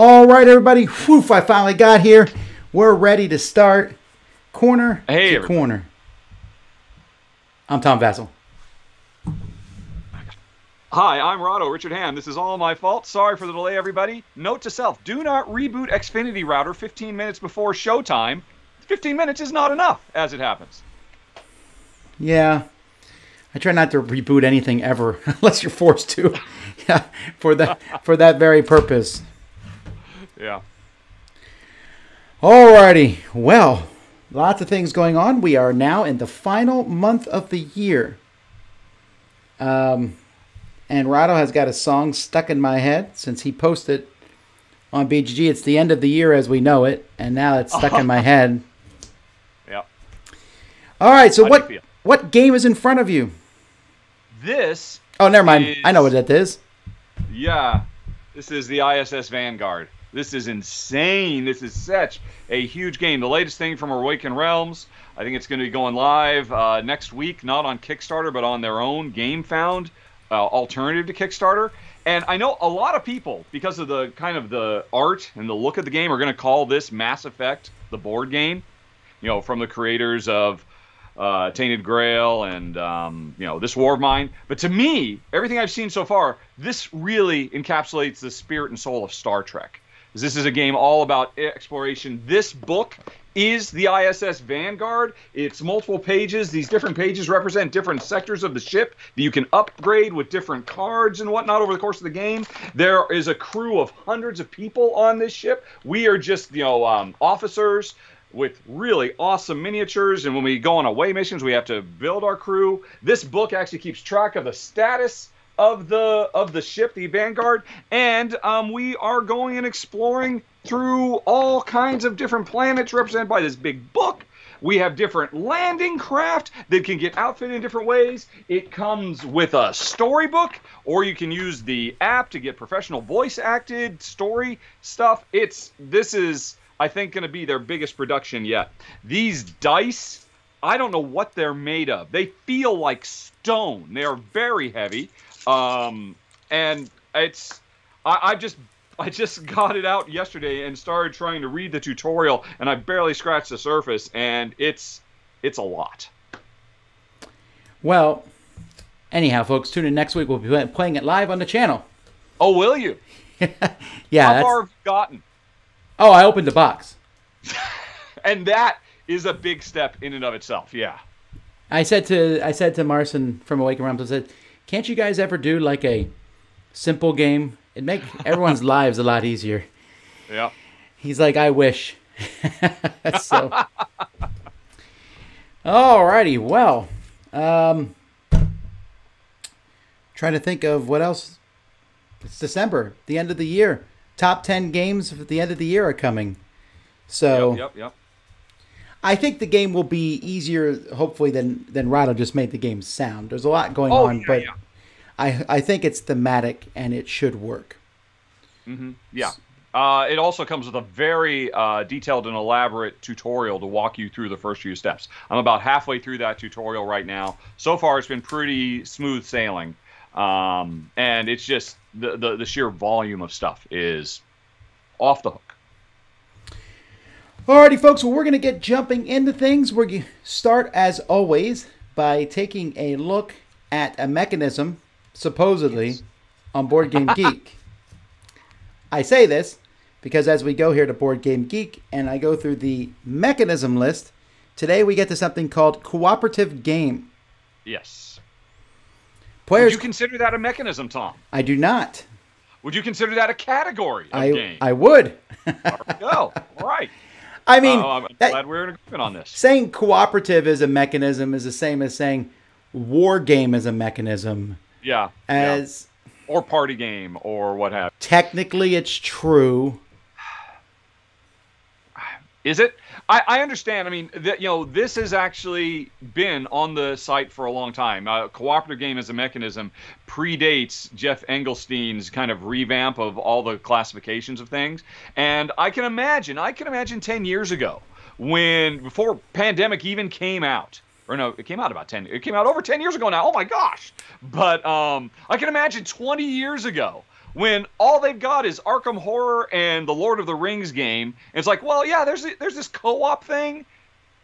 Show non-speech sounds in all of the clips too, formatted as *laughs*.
All right, everybody. Whew, I finally got here. We're ready to start corner Hey, to everybody. corner. I'm Tom Vasel. Hi, I'm Rahdo, Richard Ham. This is all my fault. Sorry for the delay, everybody. Note to self do not reboot Xfinity Router 15 minutes before showtime. 15 minutes is not enough, as it happens. Yeah, I try not to reboot anything ever *laughs* unless you're forced to. *laughs* yeah, for that for that very purpose. Yeah. Alrighty. Well, lots of things going on. We are now in the final month of the year. Um, and Rahdo has got a song stuck in my head since he posted on BGG. It's the end of the year as we know it, and now it's stuck in my *laughs* head. Yeah. All right. So How what what game is in front of you? This, Oh, never mind. I know what that is. yeah, this is the ISS Vanguard. This is insane. This is such a huge game. The latest thing from Awaken Realms. I think it's going to be going live uh, next week, not on Kickstarter, but on their own GameFound uh, alternative to Kickstarter. And I know a lot of people, because of the kind of the art and the look of the game, are going to call this Mass Effect, the board game. You know, from the creators of uh, Tainted Grail and um, you know this War of Mine. But to me, everything I've seen so far, this really encapsulates the spirit and soul of Star Trek. This is a game all about exploration. This book is the ISS Vanguard. It's multiple pages. These different pages represent different sectors of the ship that you can upgrade with different cards and whatnot over the course of the game. There is a crew of hundreds of people on this ship. We are just, you know, um, officers with really awesome miniatures. And when we go on away missions, we have to build our crew. This book actually keeps track of the status of the of the ship, the Vanguard, and um, we are going and exploring through all kinds of different planets represented by this big book. We have different landing craft that can get outfitted in different ways. It comes with a storybook, or you can use the app to get professional voice acted story stuff. It's this is I think going to be their biggest production yet. These dice, I don't know what they're made of. They feel like stone. They are very heavy, um, and it's I, I just I just *laughs* got it out yesterday and started trying to read the tutorial, and I barely scratched the surface, and it's it's a lot. Well, anyhow, folks, tune in next week. We'll be playing it live on the channel. Oh, will you? *laughs* Yeah. How that's- far have you gotten? Oh, I opened the box. *laughs* And that is a big step in and of itself. Yeah. I said to I said to Marson from Awaken Realms, I said, "Can't you guys ever do like a simple game? It'd make *laughs* everyone's lives a lot easier." Yeah. He's like, "I wish." *laughs* so, alrighty, well, um, trying to think of what else. It's December, the end of the year. Top ten games at the end of the year are coming. So Yep. Yep. Yep. I think the game will be easier, hopefully, than than Rahdo just made the game sound. There's a lot going Oh, on, yeah, but yeah. I I think it's thematic and it should work. Yeah. Uh, it also comes with a very uh, detailed and elaborate tutorial to walk you through the first few steps. I'm about halfway through that tutorial right now. So far, it's been pretty smooth sailing, um, and it's just the, the the sheer volume of stuff is off the hook. Alrighty, folks. Well, we're gonna get jumping into things. We're gonna start as always by taking a look at a mechanism, supposedly, on Board Game *laughs* Geek. I say this because as we go here to Board Game Geek and I go through the mechanism list, today we get to something called cooperative game. Yes. Would Players, you consider that a mechanism, Tom? I do not. Would you consider that a category of I game? I would. There we go. *laughs* All right. I mean, Uh, I'm that- glad we're in agreement on this. saying cooperative is a mechanism is the same as saying war game is a mechanism. Yeah. yeah. As Or party game or what have. technically it's true. Is it? I, I understand. I mean, that you know, this has actually been on the site for a long time. Uh, cooperative game as a mechanism predates Geoff Engelstein's kind of revamp of all the classifications of things. And I can imagine, I can imagine 10 years ago when before pandemic even came out. Or no, it came out about 10. It came out over 10 years ago now. Oh my gosh. But um, I can imagine 20 years ago when all they've got is Arkham Horror and the Lord of the Rings game. And it's like, well, yeah, there's there's this co-op thing.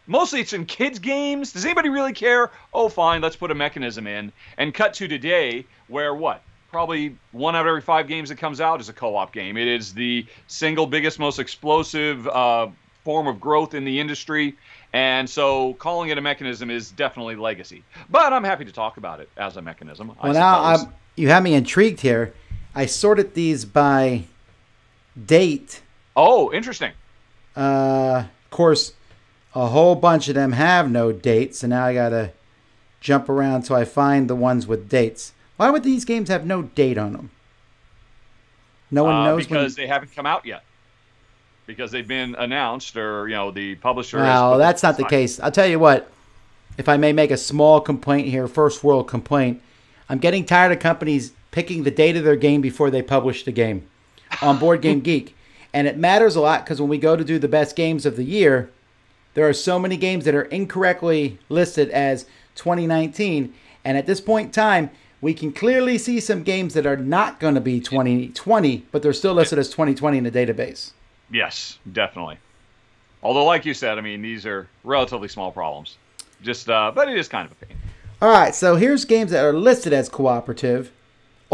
Mostly it's in kids games. Does anybody really care? Oh, fine, let's put a mechanism in. And cut to today, where what? Probably one out of every five games that comes out is a co-op game. It is the single biggest, most explosive uh, form of growth in the industry. And so calling it a mechanism is definitely legacy. But I'm happy to talk about it as a mechanism. I Well, now. I'm, you have me intrigued here. I sorted these by date. Oh, interesting. Uh, of course, a whole bunch of them have no dates, so now I gotta jump around till I find the ones with dates. Why would these games have no date on them? No one Uh, knows because when. they haven't come out yet. Because they've been announced, or you know, the publisher. No, Well, that's not the case. I'll tell you what. If I may make a small complaint here, first world complaint, I'm getting tired of companies picking the date of their game before they publish the game on Board Game *laughs* Geek, and it matters a lot because when we go to do the best games of the year, there are so many games that are incorrectly listed as 2019, and at this point in time, we can clearly see some games that are not going to be 2020, but they're still listed as 2020 in the database. Yes, definitely. Although, like you said, I mean, these are relatively small problems. Just, uh, but it is kind of a pain. All right, so here's games that are listed as cooperative.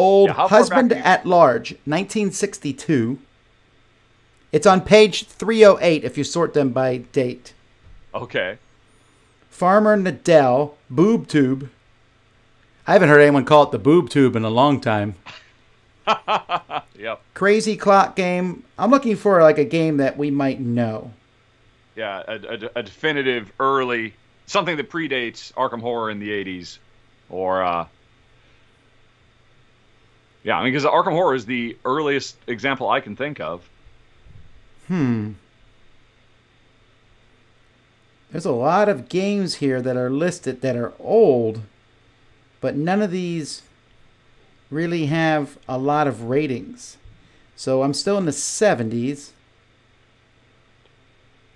Old Yeah, Husband back do you- at Large, 1962. It's on page 308 if you sort them by date. Okay. Farmer Nadell, Boob Tube. I haven't heard anyone call it the Boob Tube in a long time. *laughs* Yep. Crazy Clock Game. I'm looking for like a game that we might know. Yeah, a, a, a definitive early something that predates Arkham Horror in the '80s, or uh, yeah, I mean, because Arkham Horror is the earliest example I can think of. Hmm. There's a lot of games here that are listed that are old, but none of these really have a lot of ratings. So I'm still in the 70s.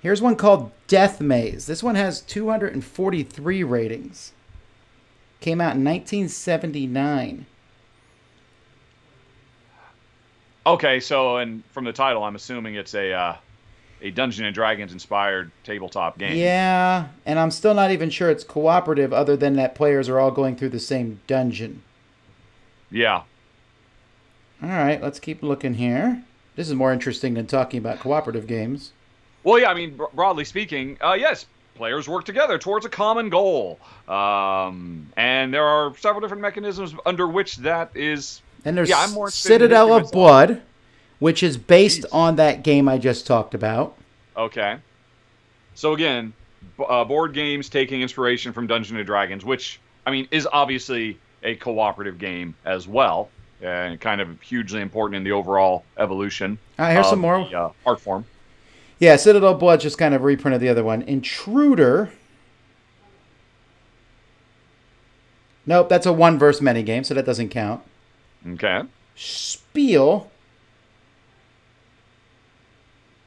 Here's one called Death Maze. This one has 243 ratings. Came out in 1979. Okay, so and from the title, I'm assuming it's a uh, a Dungeon and Dragons inspired tabletop game. Yeah, and I'm still not even sure it's cooperative other than that players are all going through the same dungeon. Yeah. All right, let's keep looking here. This is more interesting than talking about cooperative games. Well, yeah, I mean, bro- broadly speaking, uh, yes, players work together towards a common goal. Um, and there are several different mechanisms under which that is. Then there's Yeah, Citadel of. Blood, which is based Jeez. on that game I just talked about. Okay. So, again, uh, board games taking inspiration from Dungeons and Dragons, which, I mean, is obviously a cooperative game as well. And kind of hugely important in the overall evolution. All right, here's some more. the, uh, art form. Yeah, Citadel of Blood just kind of reprinted the other one. Intruder. Nope, that's a one verse many game, so that doesn't count. Okay. Spiel.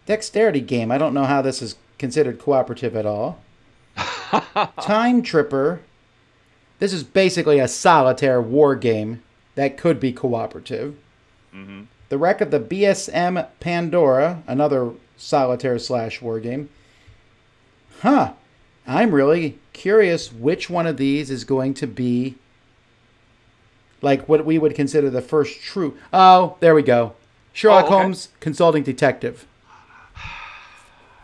Dexterity game. I don't know how this is considered cooperative at all. *laughs* Time Tripper. This is basically a solitaire war game that could be cooperative. hmm The Wreck of the BSM Pandora, another solitaire slash war game. Huh. I'm really curious which one of these is going to be like what we would consider the first true. Oh, there we go. Sherlock Oh, okay. Holmes, consulting detective.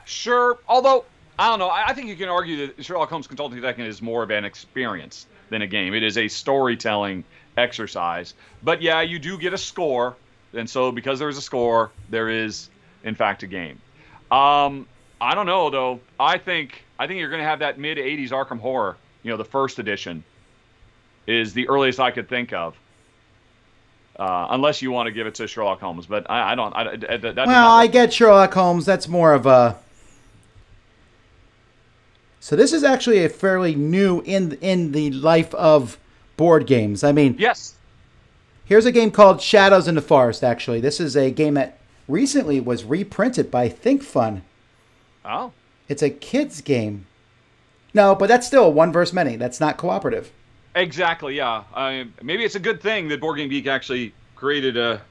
Sure. Although I don't know, I, think you can argue that Sherlock Holmes Consulting Detective is more of an experience than a game. It is a storytelling exercise. But yeah, you do get a score, and so because there is a score, there is in fact a game. Um, I don't know though. I think I think you're going to have that mid '80s Arkham Horror. You know, the first edition is the earliest I could think of. Uh, unless you want to give it to Sherlock Holmes, but I, I don't. I, that, that Well, I get Sherlock Holmes. That's more of a. So this is actually a fairly new in in the life of board games. I mean, yes. Here's a game called Shadows in the Forest, actually. This is a game that recently was reprinted by ThinkFun. Oh. It's a kids game. No, but that's still one versus many. That's not cooperative. Exactly. Yeah. I, maybe it's a good thing that Board Game Geek actually created a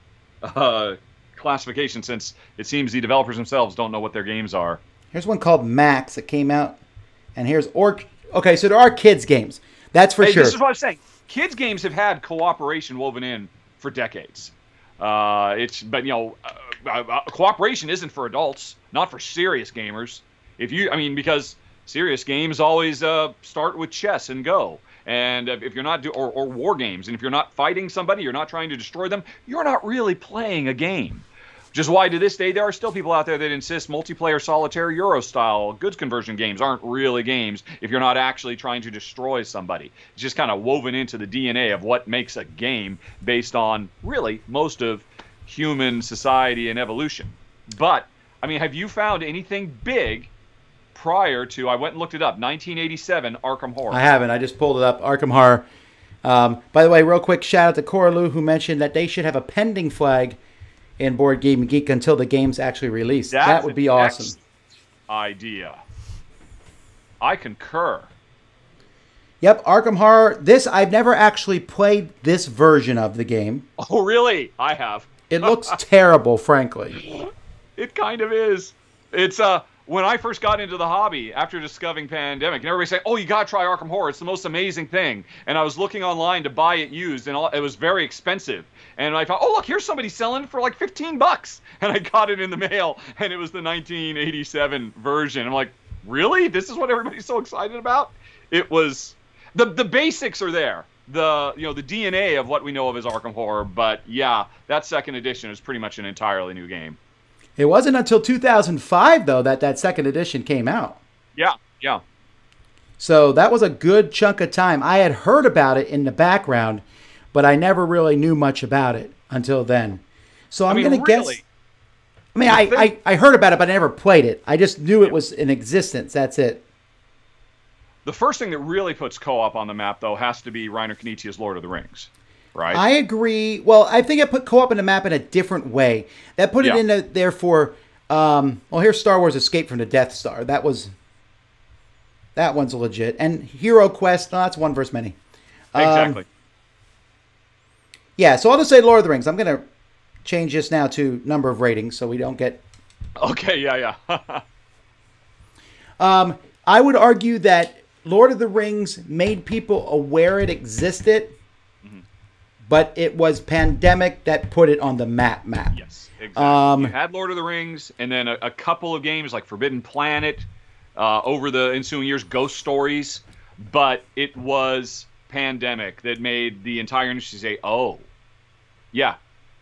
uh, classification since it seems the developers themselves don't know what their games are. Here's one called Max that came out, and here's Orc. Okay, so there are kids games. That's for Hey, sure. This is what I'm saying. Kids games have had cooperation woven in for decades. Uh, it's but you know, uh, uh, cooperation isn't for adults, not for serious gamers. If you, I mean, because serious games always uh, start with chess and go. And if you're not do or, or war games, and if you're not fighting somebody, you're not trying to destroy them, you're not really playing a game. Which is why to this day there are still people out there that insist multiplayer solitaire Euro style goods conversion games aren't really games if you're not actually trying to destroy somebody. It's just kind of woven into the DNA of what makes a game based on really most of human society and evolution. But I mean, have you found anything big prior to I went and looked it up, 1987 Arkham Horror? I haven't. I just pulled it up. Arkham Horror. Um, by the way, real quick shout out to Coraloo who mentioned that they should have a pending flag in Board Game Geek until the game's actually released. That's that would be awesome. Idea. I concur. Yep, Arkham Horror. This I've never actually played this version of the game. Oh, really? I have. It looks *laughs* terrible, frankly. It kind of is. It's uh when I first got into the hobby after discovering pandemic, and everybody saying, "Oh, you gotta try Arkham Horror. It's the most amazing thing." And I was looking online to buy it used, and all, it was very expensive. And I thought, "Oh, look, here's somebody selling it for like 15 bucks." *laughs* And I got it in the mail, and it was the 1987 version. I'm like, "Really? This is what everybody's so excited about?" It was the the basics are there. The you know the DNA of what we know of as Arkham Horror, but yeah, that second edition is pretty much an entirely new game. It wasn't until 2005 though that that second edition came out. Yeah, yeah. So that was a good chunk of time. I had heard about it in the background, but I never really knew much about it until then. So I'm mean, going to really, guess. I mean, I, I, I heard about it, but I never played it. I just knew it was in existence. That's it. The first thing that really puts co-op on the map, though, has to be Reiner Knizia's Lord of the Rings, right? I agree. Well, I think it put co-op in the map in a different way. That put Yeah. it in the, there for. Um, well, here's Star Wars: Escape from the Death Star. That was. That one's legit. And Hero Quest. No, that's one versus many. Um, exactly. Yeah, so I'll just say Lord of the Rings. I'm gonna change this now to number of ratings, so we don't get. okay, yeah, yeah. *laughs* Um, I would argue that Lord of the Rings made people aware it existed. But it was pandemic that put it on the map. Map. yes, exactly. Um, you had Lord of the Rings, and then a, a couple of games like Forbidden Planet. Uh, over the ensuing years, Ghost Stories, but it was pandemic that made the entire industry say, "Oh, yeah,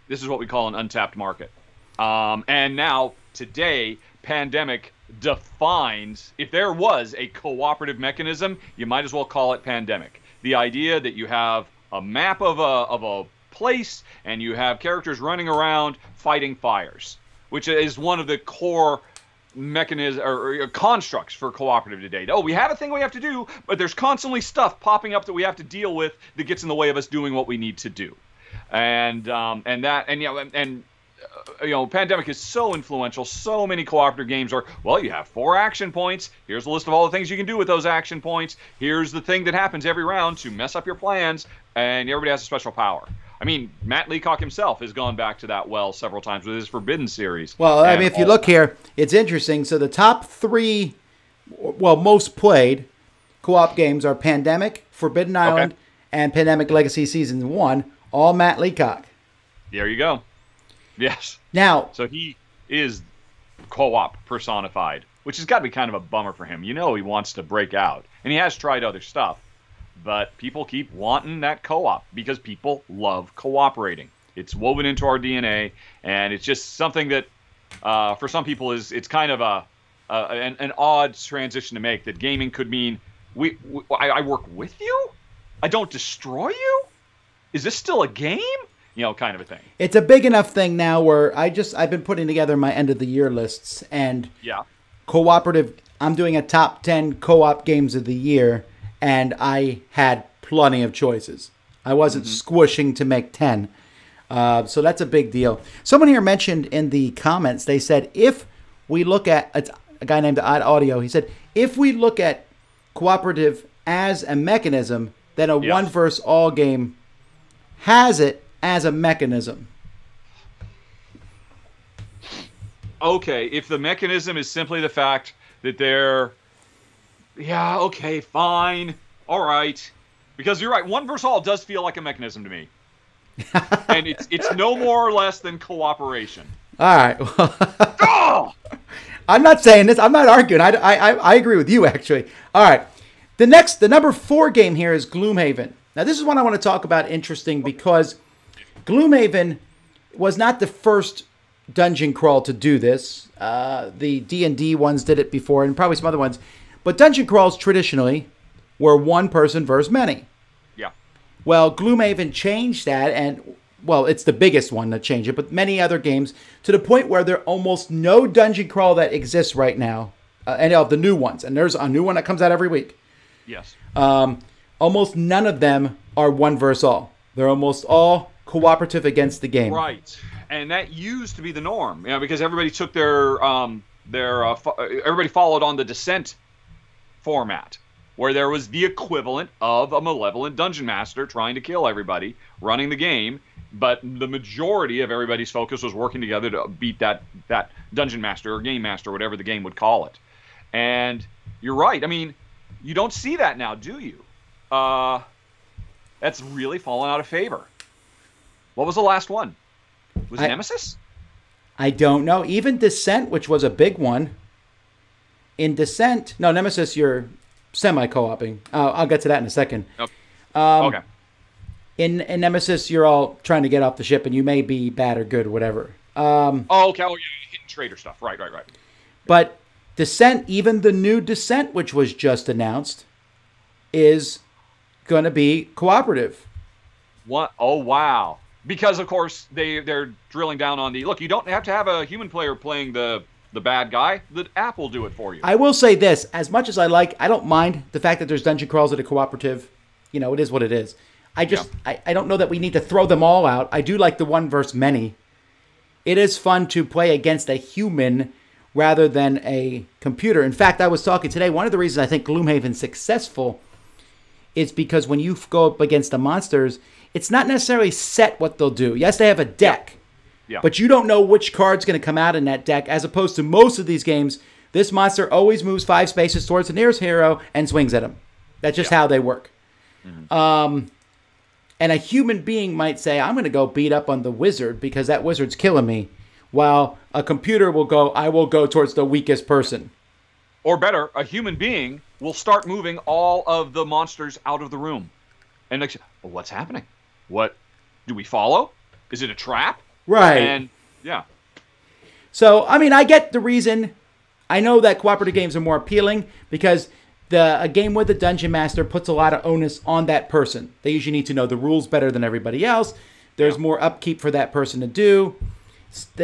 this is what we call an untapped market." Um, and now today, pandemic defines if there was a cooperative mechanism, you might as well call it pandemic. The idea that you have a map of a of a place and you have characters running around fighting fires, which is one of the core mechanism or, or constructs for cooperative today. Oh, we have a thing we have to do, but there's constantly stuff popping up that we have to deal with that gets in the way of us doing what we need to do. And um, and that and you know and, and uh, you know, pandemic is so influential. So many cooperative games are. Well, you have four action points. Here's a list of all the things you can do with those action points. Here's the thing that happens every round to mess up your plans, and everybody has a special power. I mean, Matt Leacock himself has gone back to that well several times with his Forbidden series. Well, I mean, if you look here, it's interesting. So the top three, well, most played co-op games are Pandemic, Forbidden Island, and Pandemic Legacy Season One. All Matt Leacock. there you go. Yes. Now, So he is co-op personified, which has got to be kind of a bummer for him. You know, he wants to break out, and he has tried other stuff, but people keep wanting that co-op because people love cooperating. It's woven into our DNA, and it's just something that, uh, for some people, is it's kind of a, a an, an odd transition to make. That gaming could mean we, we I, I work with you, I don't destroy you. Is this still a game? You know, kind of a thing. it's a big enough thing now where I just I've been putting together my end of the year lists and Yeah. cooperative. I'm doing a top ten co-op games of the year, and I had plenty of choices. I wasn't squishing to make ten. Uh, so that's a big deal. Someone here mentioned in the comments, they said if we look at it's a guy named Odd Audio, he said if we look at cooperative as a mechanism, then a Yes. one versus all game has it as a mechanism. okay, if the mechanism is simply the fact that they're, yeah, okay, fine, all right, because you're right, one versus all does feel like a mechanism to me, *laughs* and it's it's no more or less than cooperation. All right. *laughs* Oh! I'm not saying this. I'm not arguing. I, I, I agree with you, actually. All right. The next, the number four game here is Gloomhaven. Now, this is one I want to talk about interesting because Gloomhaven was not the first dungeon crawl to do this. Uh, the D&D ones did it before and probably some other ones. But dungeon crawls traditionally were one person versus many. Yeah. Well, Gloomhaven changed that, and well, it's the biggest one that changed it, but many other games to the point where there are almost no dungeon crawl that exists right now, uh, any of the new ones, and there's a new one that comes out every week. Yes. Um, almost none of them are one versus all. They're almost all cooperative against the game. Right, and that used to be the norm, you know, because everybody took their um, their uh, fo- everybody followed on the descent format, where there was the equivalent of a malevolent dungeon master trying to kill everybody, running the game, but the majority of everybody's focus was working together to beat that that dungeon master or game master, whatever the game would call it. And you're right. I mean, you don't see that now, do you? Uh, that's really fallen out of favor. What was the last one? Was I- Nemesis? I don't know. Even Descent, which was a big one. In Descent, no, Nemesis, you're semi co oping. Uh, I'll get to that in a second. Okay. Um, okay. In, in Nemesis, you're all trying to get off the ship and you may be bad or good whatever. Um, Oh, okay. Oh, yeah, hidden traitor stuff. Right, right, right. But Descent, even the new Descent, which was just announced, is going to be cooperative. What? Oh, wow. Because of course they they're drilling down on the look. You don't have to have a human player playing the the bad guy. The app will do it for you. I will say this: as much as I like, I don't mind the fact that there's dungeon crawls that are cooperative. You know, it is what it is. I just, I, I don't know that we need to throw them all out. I do like the one versus many. It is fun to play against a human rather than a computer. In fact, I was talking today. One of the reasons I think Gloomhaven's successful is because when you go up against the monsters, it's not necessarily set what they'll do. Yes, they have a deck. Yeah. But you don't know which card's going to come out in that deck, as opposed to most of these games. This monster always moves five spaces towards the nearest hero and swings at him. That's just how they work. Um, and a human being might say, I'm going to go beat up on the wizard because that wizard's killing me. While a computer will go, I will go towards the weakest person. or better, a human being will start moving all of the monsters out of the room. And next, well, what's happening? What do we follow? Is it a trap? Right. And yeah, So, I mean, I get the reason. I know that cooperative games are more appealing because the a game with a dungeon master puts a lot of onus on that person. They usually need to know the rules better than everybody else. There's more upkeep for that person to do.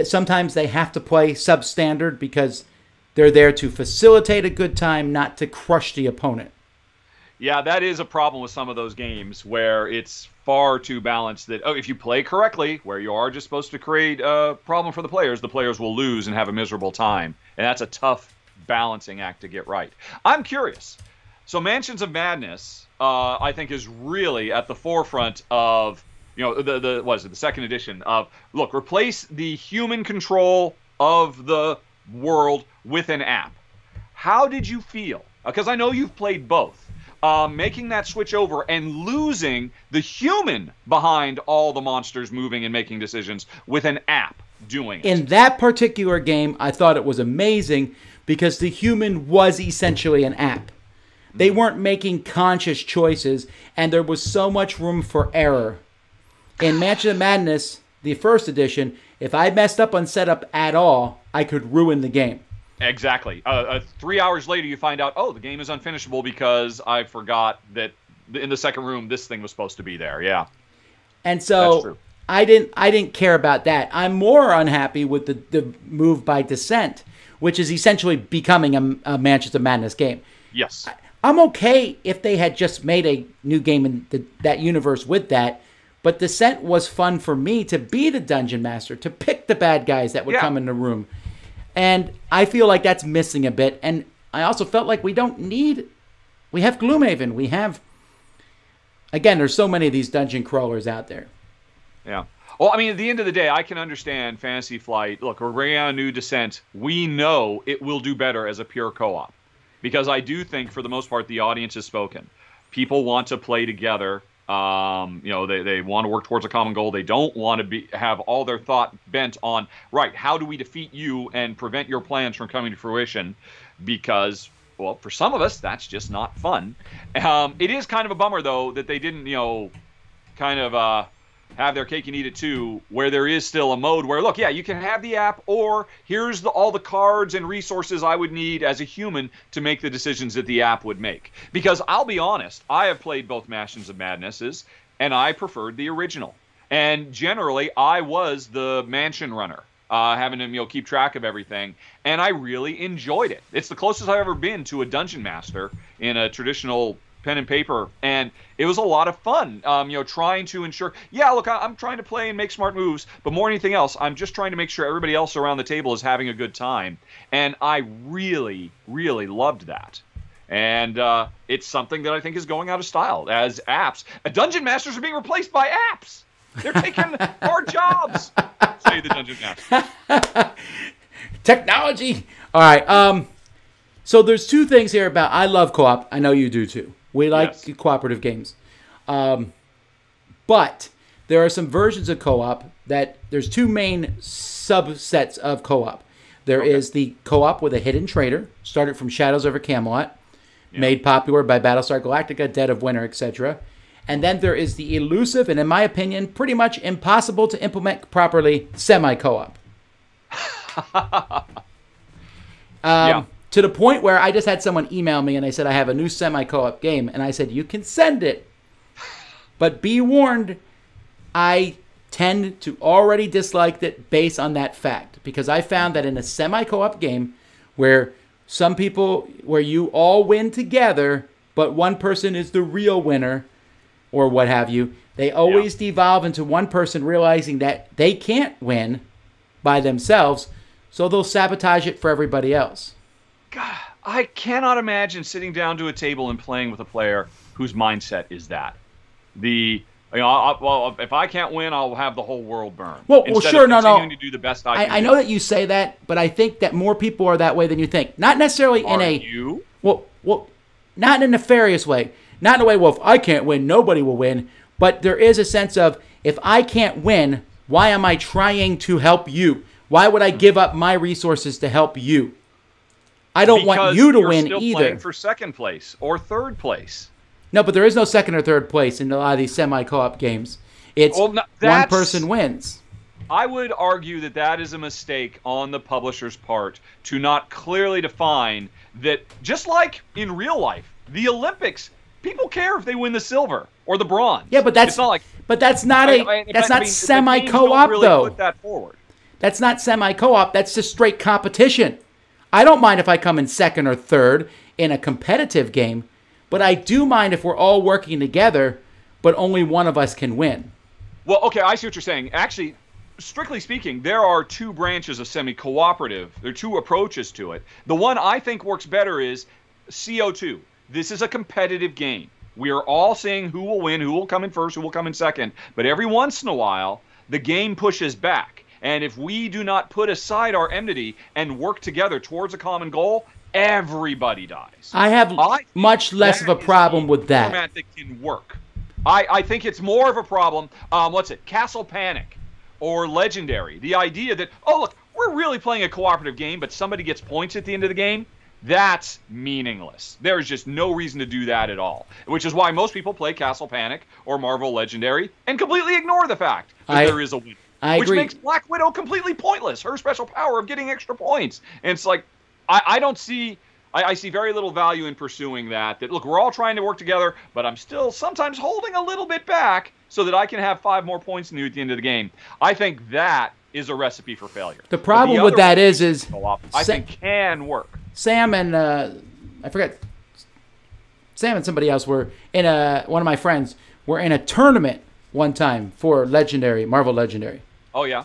Sometimes they have to play substandard because they're there to facilitate a good time, not to crush the opponent. Yeah, that is a problem with some of those games where it's far too balanced that oh, if you play correctly, where you are just supposed to create a problem for the players, the players will lose and have a miserable time. And that's a tough balancing act to get right. I'm curious. So Mansions of Madness, uh, I think, is really at the forefront of you know the the what is it the second edition of look replace the human control of the world with an app. How did you feel? Because I know you've played both. Uh, making that switch over and losing the human behind all the monsters moving and making decisions with an app doing it. In that particular game, I thought it was amazing because the human was essentially an app. They weren't making conscious choices, and there was so much room for error. In *sighs* Mansion of Madness, the first edition, if I messed up on setup at all, I could ruin the game. Exactly. Uh, uh, three hours later, you find out, oh, the game is unfinishable because I forgot that in the second room this thing was supposed to be there. Yeah. And so. I didn't I didn't care about that. I'm more unhappy with the, the move by Descent, which is essentially becoming a, a Mansions of Madness game. Yes. I'm okay if they had just made a new game in the, that universe with that. But Descent was fun for me to be the dungeon master, to pick the bad guys that would Yeah. come in the room. And I feel like that's missing a bit. And I also felt like we don't need. We have Gloomhaven. We have. Again, there's so many of these dungeon crawlers out there. Yeah. Well, I mean, at the end of the day, I can understand Fantasy Flight. Look, we're bringing out a new Descent. We know it will do better as a pure co-op, because I do think, for the most part, the audience has spoken. People want to play together. Um, you know, they, they want to work towards a common goal. They don't want to be have all their thought bent on right. How do we defeat you and prevent your plans from coming to fruition? Because well, for some of us, that's just not fun. Um, it is kind of a bummer though that they didn't, you know, kind of uh, have their cake and eat it too, where there is still a mode where, look, yeah, you can have the app, or here's the, all the cards and resources I would need as a human to make the decisions that the app would make. Because I'll be honest, I have played both Mansions of Madnesses, and I preferred the original. And generally, I was the mansion runner. Uh, having to you know keep track of everything, and I really enjoyed it. It's the closest I've ever been to a dungeon master in a traditional pen and paper, and it was a lot of fun. Um, you know, trying to ensure, yeah, look, I, am trying to play and make smart moves, but more than anything else, I'm just trying to make sure everybody else around the table is having a good time, and I really, really loved that. And uh, it's something that I think is going out of style as apps. Uh, dungeon masters are being replaced by apps. They're taking *laughs* our jobs. Say the dungeon master. *laughs* Technology. All right. Um. So there's two things here about I love co-op. I know you do too. We like yes. cooperative games. Um, but there are some versions of co-op that there's two main subsets of co-op. There okay. is the co-op with a hidden traitor, started from Shadows over Camelot, yeah. made popular by Battlestar Galactica, Dead of Winter, etc. And then there is the elusive and, in my opinion, pretty much impossible to implement properly semi-co-op. *laughs* um, yeah to the point where I just had someone email me and they said I have a new semi co-op game and I said you can send it. But be warned, I tend to already dislike it based on that fact because I found that in a semi co-op game where some people where you all win together but one person is the real winner or what have you, they always yeah. devolve into one person realizing that they can't win by themselves, so they'll sabotage it for everybody else. God, I cannot imagine sitting down to a table and playing with a player whose mindset is that. The you know, I, well, if I can't win, I'll have the whole world burn. Well, well, sure, no, no. To do the best I, I, I know that you say that, but I think that more people are that way than you think. Not necessarily are in a you. Well, well, not in a nefarious way. Not in a way. Well, if I can't win, nobody will win. But there is a sense of if I can't win, why am I trying to help you? Why would I give up my resources to help you? I don't because want you to win either. Playing for second place or third place. No, but there is no second or third place in a lot of these semi-co-op games. It's well, no, one person wins. I would argue that that is a mistake on the publisher's part to not clearly define that. Just like in real life, the Olympics, people care if they win the silver or the bronze. Yeah, but that's it's not like. But that's not a. I, I, that's I not semi co-op really though. Put that forward. That's not semi co-op. That's just straight competition. I don't mind if I come in second or third in a competitive game, but I do mind if we're all working together, but only one of us can win. Well, okay, I see what you're saying. Actually, strictly speaking, there are two branches of semi cooperative. There are two approaches to it. The one I think works better is CO2. This is a competitive game. We are all seeing who will win, who will come in first, who will come in second. But every once in a while, the game pushes back. And if we do not put aside our enmity and work together towards a common goal, everybody dies. I have I much less of a problem with that. Format that can work. I, I think it's more of a problem. Um, what's it? Castle Panic or Legendary. The idea that oh look, we're really playing a cooperative game, but somebody gets points at the end of the game. That's meaningless. There's just no reason to do that at all. Which is why most people play Castle Panic or Marvel Legendary and completely ignore the fact that I, there is a win. I which agree. makes Black Widow completely pointless. Her special power of getting extra points, and it's like I, I don't see. I, I, see very little value in pursuing that. That look, we're all trying to work together, but I'm still sometimes holding a little bit back so that I can have five more points than you at the end of the game. I think that is a recipe for failure. The problem the with that is, is I think can work. Sam and uh, I forget. Sam and somebody else were in a one of my friends were in a tournament one time for Legendary Marvel Legendary, Oh yeah.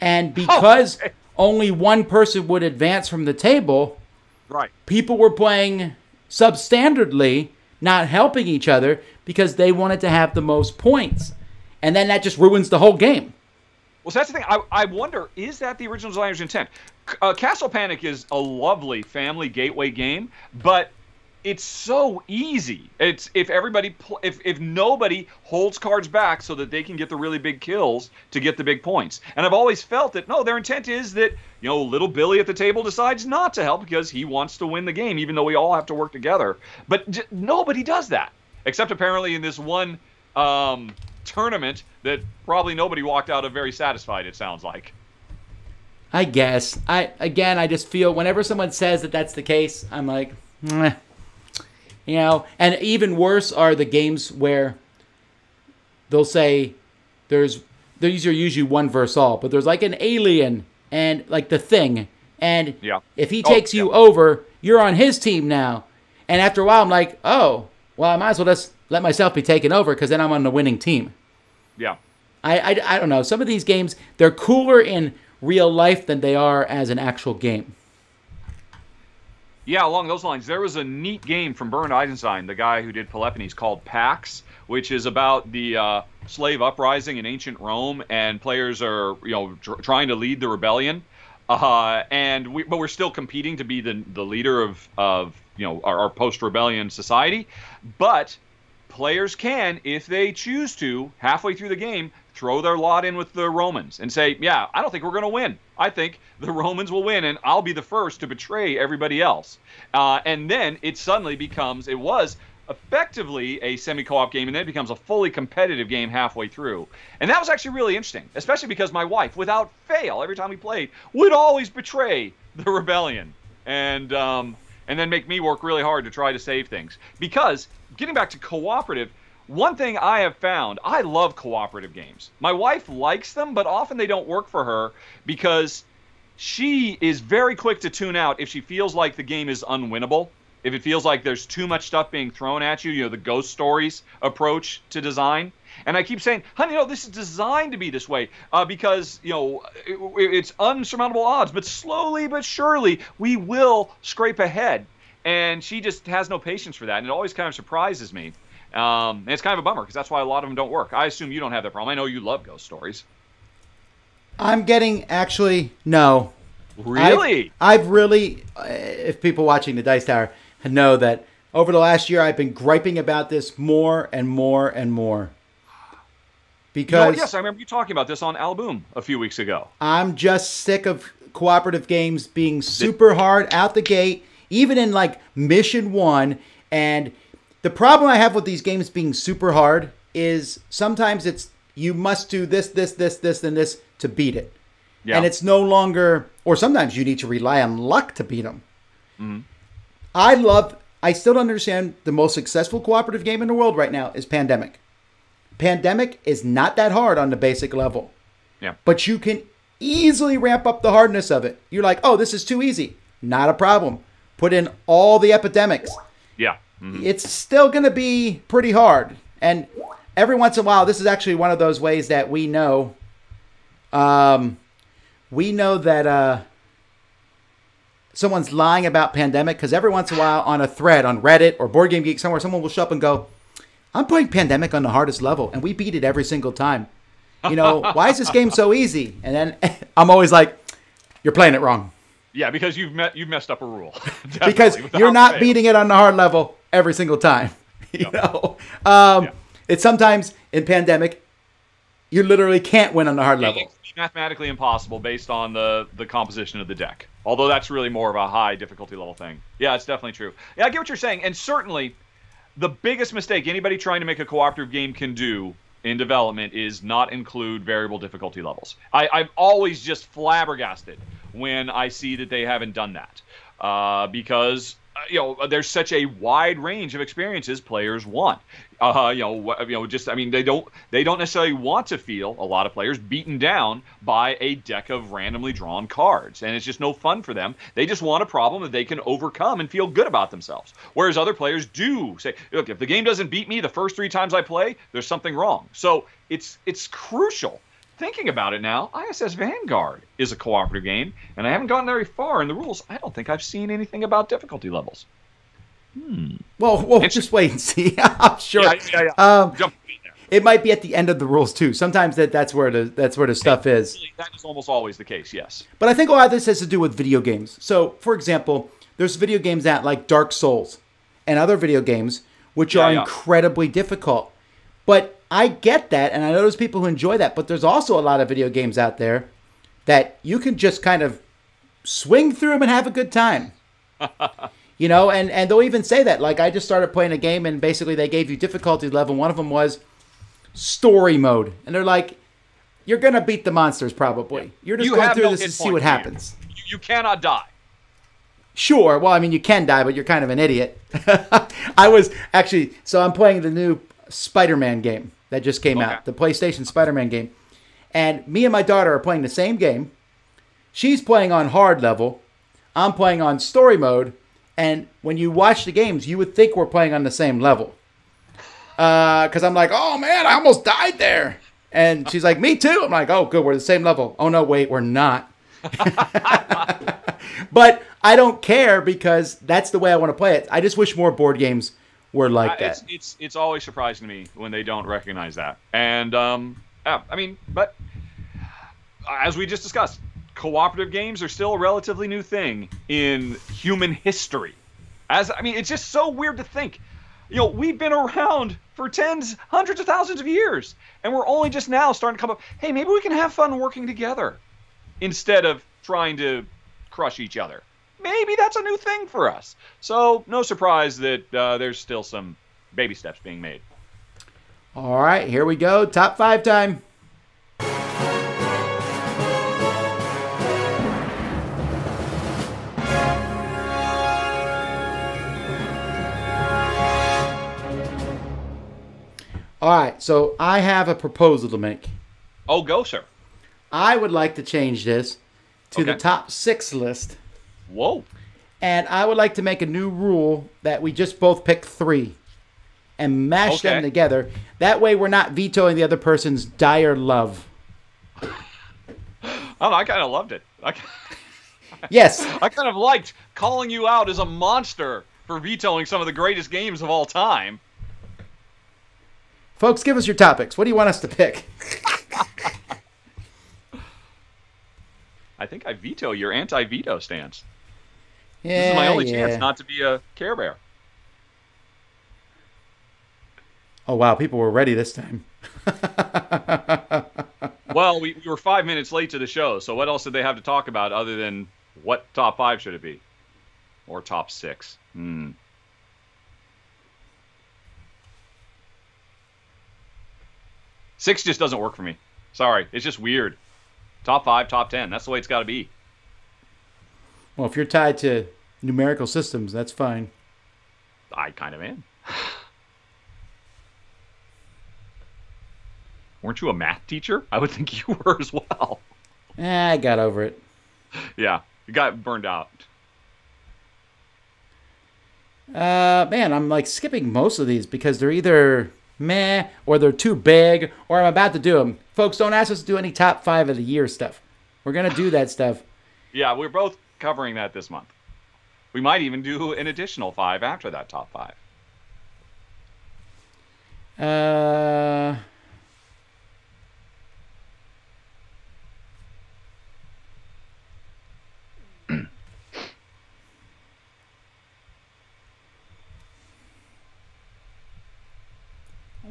And because oh, okay. only one person would advance from the table, right. People were playing substandardly, not helping each other because they wanted to have the most points. And then that just ruins the whole game. Well, so that's the thing. I, I wonder, is that the original designer's intent? Uh, Castle Panic is a lovely family gateway game, but it's so easy. It's if everybody pl- if if nobody holds cards back so that they can get the really big kills to get the big points. And I've always felt that no, their intent is that you know little Billy at the table decides not to help because he wants to win the game, even though we all have to work together. But nobody does that except apparently in this one um, tournament that probably nobody walked out of very satisfied. It sounds like. I guess. I again, I just feel whenever someone says that that's the case, I'm like, Meh. You know. And even worse are the games where they'll say there's these are usually one verse all, but there's like an alien and like the thing, and Yeah. if he Oh, takes you yeah. over, you're on his team now. And after a while, I'm like, oh, well, I might as well just let myself be taken over because then I'm on the winning team. Yeah. I, I, I don't know. Some of these games, they're cooler in real life than they are as an actual game. Yeah, along those lines, there was a neat game from Bernd Eisenstein, the guy who did Peloponnes, called Pax, which is about the uh, slave uprising in ancient Rome, and players are you know tr- trying to lead the rebellion, uh, and we, but we're still competing to be the the leader of of you know our, our post rebellion society, but players can, if they choose to, halfway through the game, throw their lot in with the Romans and say, "Yeah, I don't think we're going to win. I think the *laughs* Romans will win, and I'll be the first to betray everybody else." Uh, and then it suddenly becomes it was effectively a semi-co-op game, and then it becomes a fully competitive game halfway through. And that was actually really interesting, especially because my wife, without fail, every time we played, would always betray the *laughs* rebellion. And um, and then make me work really hard to try to save things. Because getting back to cooperative, one thing I have found, I love cooperative games. My wife likes them, but often they don't work for her because she is very quick to tune out if she feels like the game is unwinnable. If it feels like there's too much stuff being thrown at you, you know, the ghost stories approach to design. And I keep saying, honey, no, this is designed to be this way uh, because, you know, it, it's unsurmountable odds. But slowly but surely, we will scrape ahead. And she just has no patience for that. And it always kind of surprises me. Um, and it's kind of a bummer because that's why a lot of them don't work. I assume you don't have that problem. I know you love ghost stories. I'm getting actually no. Really? I've, I've really, uh, if people watching the Dice Tower know that over the last year, I've been griping about this more and more and more. You know, Because yes, I remember you talking about this on Alboom a few weeks ago. I'm just sick of cooperative games being super hard out the gate, even in like mission one. And the problem I have with these games being super hard is sometimes it's you must do this, this, this, this, and this to beat it. Yeah. And it's no longer, or sometimes you need to rely on luck to beat them. Mm-hmm. I love, I still don't understand the most successful cooperative game in the world right now is Pandemic. Pandemic is not that hard on the basic level yeah. but you can easily ramp up the hardness of it. You're like, oh, this is too easy. Not a problem. Put in all the epidemics. Yeah. Mhm. It's still going to be pretty hard. And every once in a while, this is actually one of those ways that we know. Um, we know that uh, someone's lying about pandemic because every once in a while on a thread on Reddit or Board Game Geek somewhere, someone will show up and go, "I'm playing pandemic on the hardest level, and we beat it every single time." You know, *laughs* why is this game so easy? And then *laughs* I'm always like, "You're playing it wrong." Yeah, because you've met you've messed up a rule. *laughs* because you're not fail. beating it on the hard level every single time. *laughs* You Yeah. know, um, Yeah. it's sometimes in pandemic, you literally can't win on the hard level. It's mathematically impossible based on the the composition of the deck. Although that's really more of a high difficulty level thing. Yeah, it's definitely true. Yeah, I get what you're saying, and certainly the biggest mistake anybody trying to make a cooperative game can do in development is not include variable difficulty levels. I, I'm always just flabbergasted when I see that they haven't done that uh, because you know there's such a wide range of experiences players want. Uh, you know, you know, just I mean they don't they don't necessarily want to feel a lot of players beaten down by a deck of randomly drawn cards, and it's just no fun for them. They just want a problem that they can overcome and feel good about themselves. Whereas other players do say, look, if the game doesn't beat me the first three times I play, there's something wrong. So it's it's crucial. Thinking about it now, ISS Vanguard is a cooperative game, and I haven't gotten very far in the rules. I don't think I've seen anything about difficulty levels. Hmm. Well, well, just wait and see. *laughs* I'm sure. Yeah, yeah, yeah. Um, it might be at the end of the rules too. Sometimes that that's where the that's where the stuff is. That is almost always the case. Yes. But I think a lot of this has to do with video games. So, for example, there's video games that like Dark Souls and other video games which are incredibly difficult. But I get that, and I know there's people who enjoy that. But there's also a lot of video games out there that you can just kind of swing through them and have a good time. *laughs* you know, and and they'll even say that. Like I just started playing a game, and basically they gave you difficulty level. One of them was story mode, and they're like, "You're gonna beat the monsters probably. You're just You going through no this to see what happens." You, you cannot die. Sure. Well, I mean, you can die, but you're kind of an idiot. *laughs* I was actually so I'm playing the new Spider-Man game that just came Okay. out, the PlayStation Spider-Man game, and me and my daughter are playing the same game. She's playing on hard level. I'm playing on story mode, and when you watch the games, you would think we're playing on the same level. Uh, because I'm like, oh man, I almost died there, and she's like, me too. I'm like, oh good, we're the same level. Oh no, wait, we're not. *laughs* but I don't care because that's the way I want to play it. I just wish more board games were like I- that. It's, it's it's always surprising to me when they don't recognize that. And um, yeah, I mean, but as we just discussed, cooperative games are still a relatively new thing in human history. As I mean, it's just so weird to think. You know, we've been around for tens, hundreds of thousands of years, and we're only just now starting to come up. Hey, maybe we can have fun working together instead of trying to crush each other. Maybe that's a new thing for us. So, no surprise that uh, there's still some baby steps being made. All right, here we go. Top five time. All right, so I have a proposal to make. Oh, go, sir. I would like to change this to the top six list, Whoa. and I would like to make a new rule that we just both pick three and mash them together. That way, we're not vetoing the other person's dire love. *laughs* Oh, I kind of loved it. I, *laughs* Yes, I kind of liked calling you out as a monster for vetoing some of the greatest games of all time. folks, give us your topics. What do you want us to pick? *laughs* I think I veto your anti-veto stance. Yeah, This is my only yeah. chance not to be a Care Bear. Oh wow, people were ready this time. *laughs* Well, we, we were five minutes late to the show, so what else did they have to talk about other than what top five should it be? Or top six? Hmm. Six just doesn't work for me. Sorry, it's just weird. Top five, top ten. That's the way it's got to be. Well, if you're tied to numerical systems, that's fine. I kind of am. *sighs* Weren't you a math teacher? I would think you *laughs* were as well. Eh, I got over it. Yeah, you got burned out. Uh, man, I'm like skipping most of these because they're either meh or they're too big or I'm about to do them. Folks, don't ask us to do any top five of the year stuff. We're gonna do that stuff. *sighs* Yeah, we're both covering that this month. We might even do an additional five after that top five. Uh,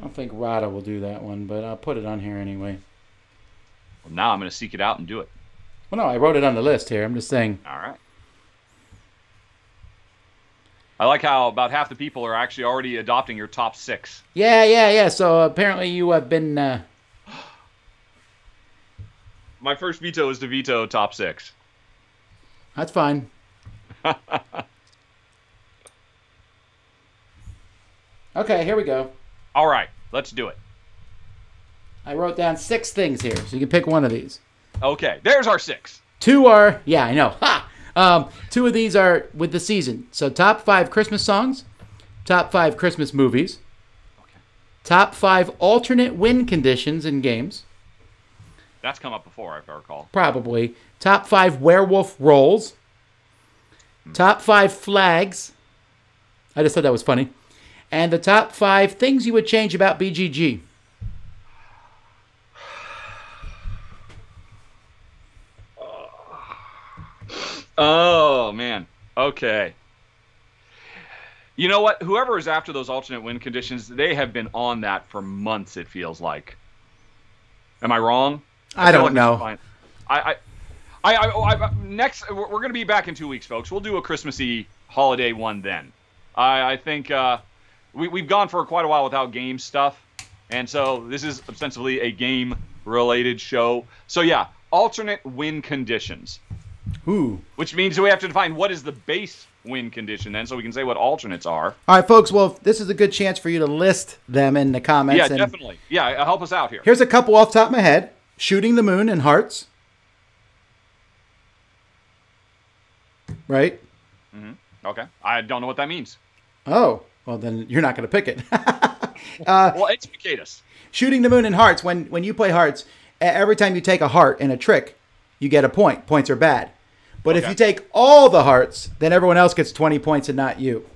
I don't think Rahdo will do that one, but I'll put it on here anyway. Well, now I'm going to seek it out and do it. Well, no, I wrote it on the list here. I'm just saying. All right. I like how about half the people are actually already adopting your top six. Yeah, yeah, yeah. So apparently you have been. Uh, *gasps* My first veto is to veto top six. that's fine. *laughs* Okay, here we go. All right, let's do it. I wrote down six things here, so you can pick one of these. Okay, there's our six. Two are, yeah, I know. *laughs* Ha! Um, two of these are with the season. So top five Christmas songs, top five Christmas movies, top five alternate win conditions in games, That's come up before, if I recall. probably. Top five werewolf roles, top five flags. I just thought that was funny. And the top five things you would change about BGG. Oh man. Okay. You know what? Whoever is after those alternate win conditions, they have been on that for months. It feels like. Am I wrong? I, feel don't like know. I, I, I, I, I, I next we're, we're going to be back in two weeks, folks. We'll do a Christmassy holiday one then. I, I think uh, we, we've gone for quite a while without game stuff, and so this is ostensibly a game-related show. So yeah, alternate win conditions, Ooh. which means we have to define what is the base win condition then, so we can say what alternates are. All right, folks. Well, this is a good chance for you to list them in the comments. Yeah, definitely. Yeah, uh, help us out here. Here's a couple off the top of my head: shooting the moon and hearts. Right. Mm-hmm. Okay, I don't know what that means. Oh, well then you're not going to pick it. *laughs* Well, educate us. shooting the moon and hearts. When when you play hearts, every time you take a heart in a trick, you get a point. Points are bad. But if you take all the hearts, then everyone else gets 20 points and not you.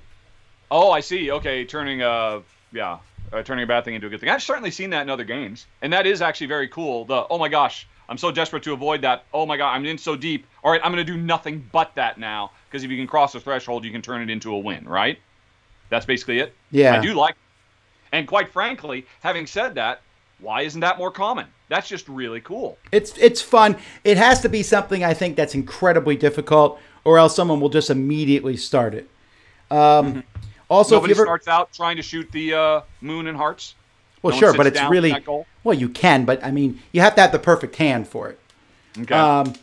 Oh, I see. Okay, turning uh yeah, uh, turning a bad thing into a good thing. I've certainly seen that in other games, and that is actually very cool. The oh my gosh, I'm so desperate to avoid that. Oh my god, I'm in so deep. All right, I'm gonna do nothing but that now because if you can cross the threshold, you can turn it into a win, right? That's basically it. Yeah. I do like. It. And quite frankly, having said that, why isn't that more common? That's just really cool. It's it's fun. It has to be something I think that's incredibly difficult, or else someone will just immediately start it. Um, Also, Nobody if you ever starts out trying to shoot the uh, moon and hearts. well, no sure, but it's really well, you can, but I mean, you have to have the perfect hand for it. Okay. Um,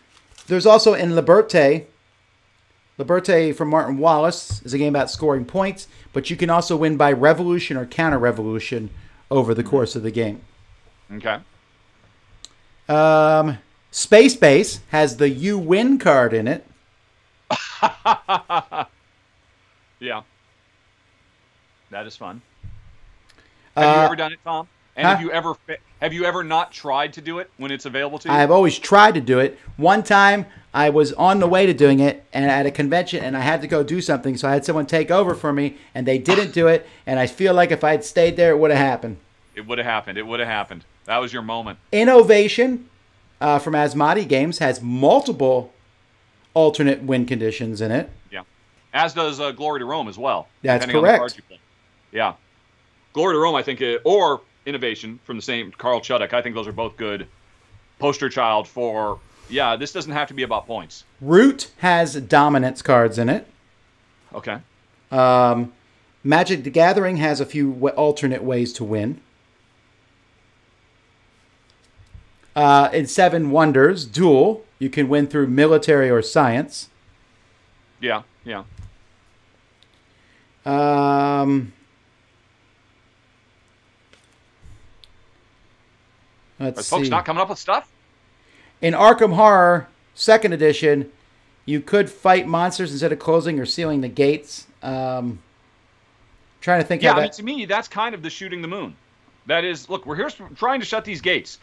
there's also in Liberte. Liberte from Martin Wallace is a game about scoring points, but you can also win by revolution or counter revolution over the course of the game. okay. Um, Space Base has the You Win card in it. *laughs* Yeah. That is fun. Have you Uh, ever done it, Tom? And huh? have you ever have you ever not tried to do it when it's available to you? I've always tried to do it. One time I was on the way to doing it and at a convention and I had to go do something, so I had someone take over for me and they didn't do it. And I feel like if I had stayed there, it would have happened. it would have happened. It would have happened. That was your moment. Innovation uh, from Asmadi Games has multiple alternate win conditions in it. Yeah. As does uh, Glory to Rome as well. That's depending on the correct. cards you play. Yeah. Glory to Rome, I think, uh, or Innovation from the same Carl Chudyk. I think those are both good poster child for. Yeah, this doesn't have to be about points. Root has dominance cards in it. Okay. Um, Magic the Gathering has a few w- alternate ways to win. Uh, in Seven Wonders, Duel, you can win through military or science. Yeah. Yeah. Um, let's Are folks not coming up with stuff? In Arkham Horror, second edition, you could fight monsters instead of closing or sealing the gates. Um, trying to think Yeah, I mean, to me, that's kind of the shooting the moon. That is, look, we're here trying to shut these gates.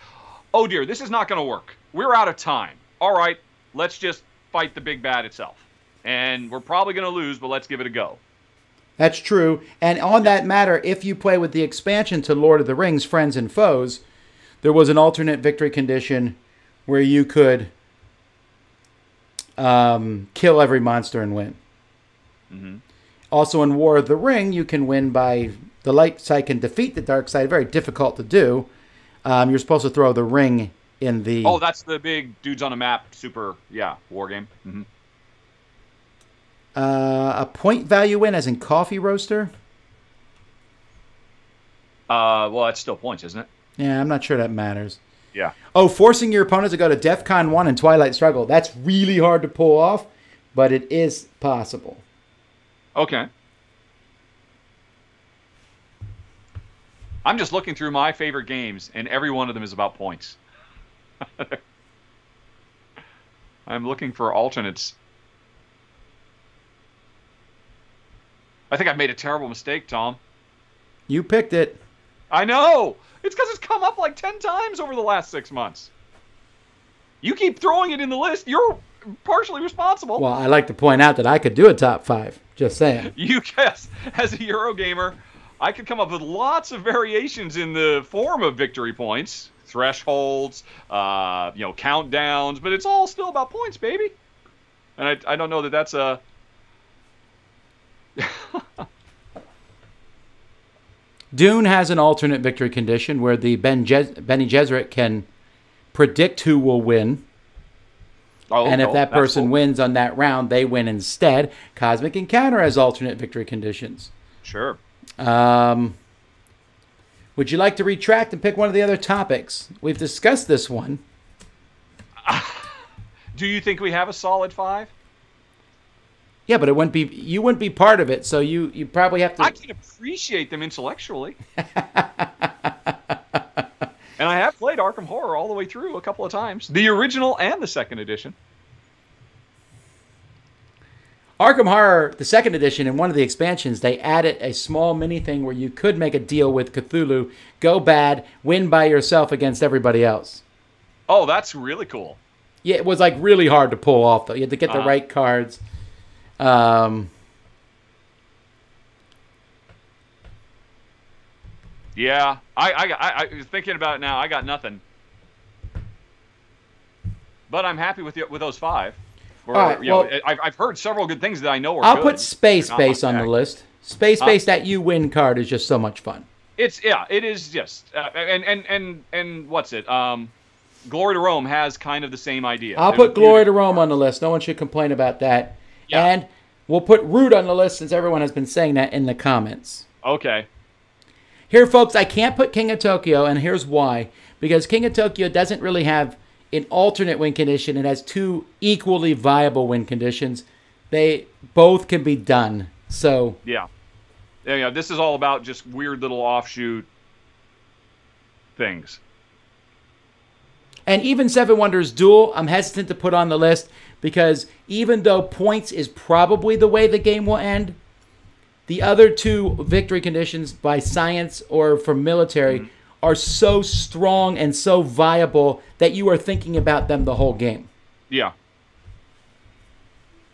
Oh dear, this is not going to work. We're out of time. All right, let's just fight the big bad itself. And we're probably going to lose, but let's give it a go. That's true. And on that matter, if you play with the expansion to Lord of the Rings, Friends and Foes, there was an alternate victory condition where you could um, kill every monster and win. Mm-hmm. Also, in War of the Ring, you can win by the light side can defeat the dark side. Very difficult to do. Um, you're supposed to throw the ring in the. Oh, that's the big dudes on a map, super, yeah, war game. hmm Uh, a point value win, as in coffee roaster. Uh, well, that's still points, isn't it? Yeah, I'm not sure that matters. Yeah. Oh, forcing your opponent to go to DEF CON 1 and Twilight Struggle. That's really hard to pull off, but it is possible. Okay. I'm just looking through my favorite games, and every one of them is about points. *laughs* I'm looking for alternates. I think I've made a terrible mistake, Tom. You picked it. I know! It's because it's come up like 10 times over the last six months. You keep throwing it in the list. You're partially responsible. Well, I like to point out that I could do a top five. Just saying. *laughs* You guess, as a Eurogamer, I could come up with lots of variations in the form of victory points, thresholds, uh, you know, countdowns, but it's all still about points, baby. and I, I don't know that that's a. *laughs* Dune has an alternate victory condition where the ben Je- Bene Gesserit can predict who will win. Oh, and if no, that person cool. wins on that round, they win instead. Cosmic Encounter has alternate victory conditions. Sure. Um, would you like to retract and pick one of the other topics? We've discussed this one. *laughs* Do you think we have a solid five? Yeah, but it wouldn't be you wouldn't be part of it, so you you probably have to. I can appreciate them intellectually. *laughs* and I have played Arkham Horror all the way through a couple of times. The original and the second edition. Arkham Horror, the second edition, in one of the expansions, they added a small mini thing where you could make a deal with Cthulhu, go bad, win by yourself against everybody else. Oh, that's really cool. Yeah, it was like really hard to pull off though. You had to get the Uh-huh. right cards. Um, Yeah, I, I, I, I was thinking about it now. I got nothing, but I'm happy with the, with those five. Or, All right, you know, well- I've, I've heard several good things that I know are I'll good. put Space Base on the list. Space Huh? Base that you win card is just so much fun. It's yeah, it is just uh, and and and and what's it? Um, Glory to Rome has kind of the same idea. I'll There's put Glory to Rome on the list. No one should complain about that. Yeah. And we'll put Root on the list since everyone has been saying that in the comments. Okay. Here, folks, I can't put King of Tokyo, and here's why. Because King of Tokyo doesn't really have an alternate win condition. It has two equally viable win conditions. They both can be done. So, Yeah. Yeah, yeah. This is all about just weird little offshoot things. and even Seven Wonders Duel, I'm hesitant to put on the list because even though points is probably the way the game will end, the other two victory conditions by science or from military mm-hmm. Are so strong and so viable that you are thinking about them the whole game. Yeah.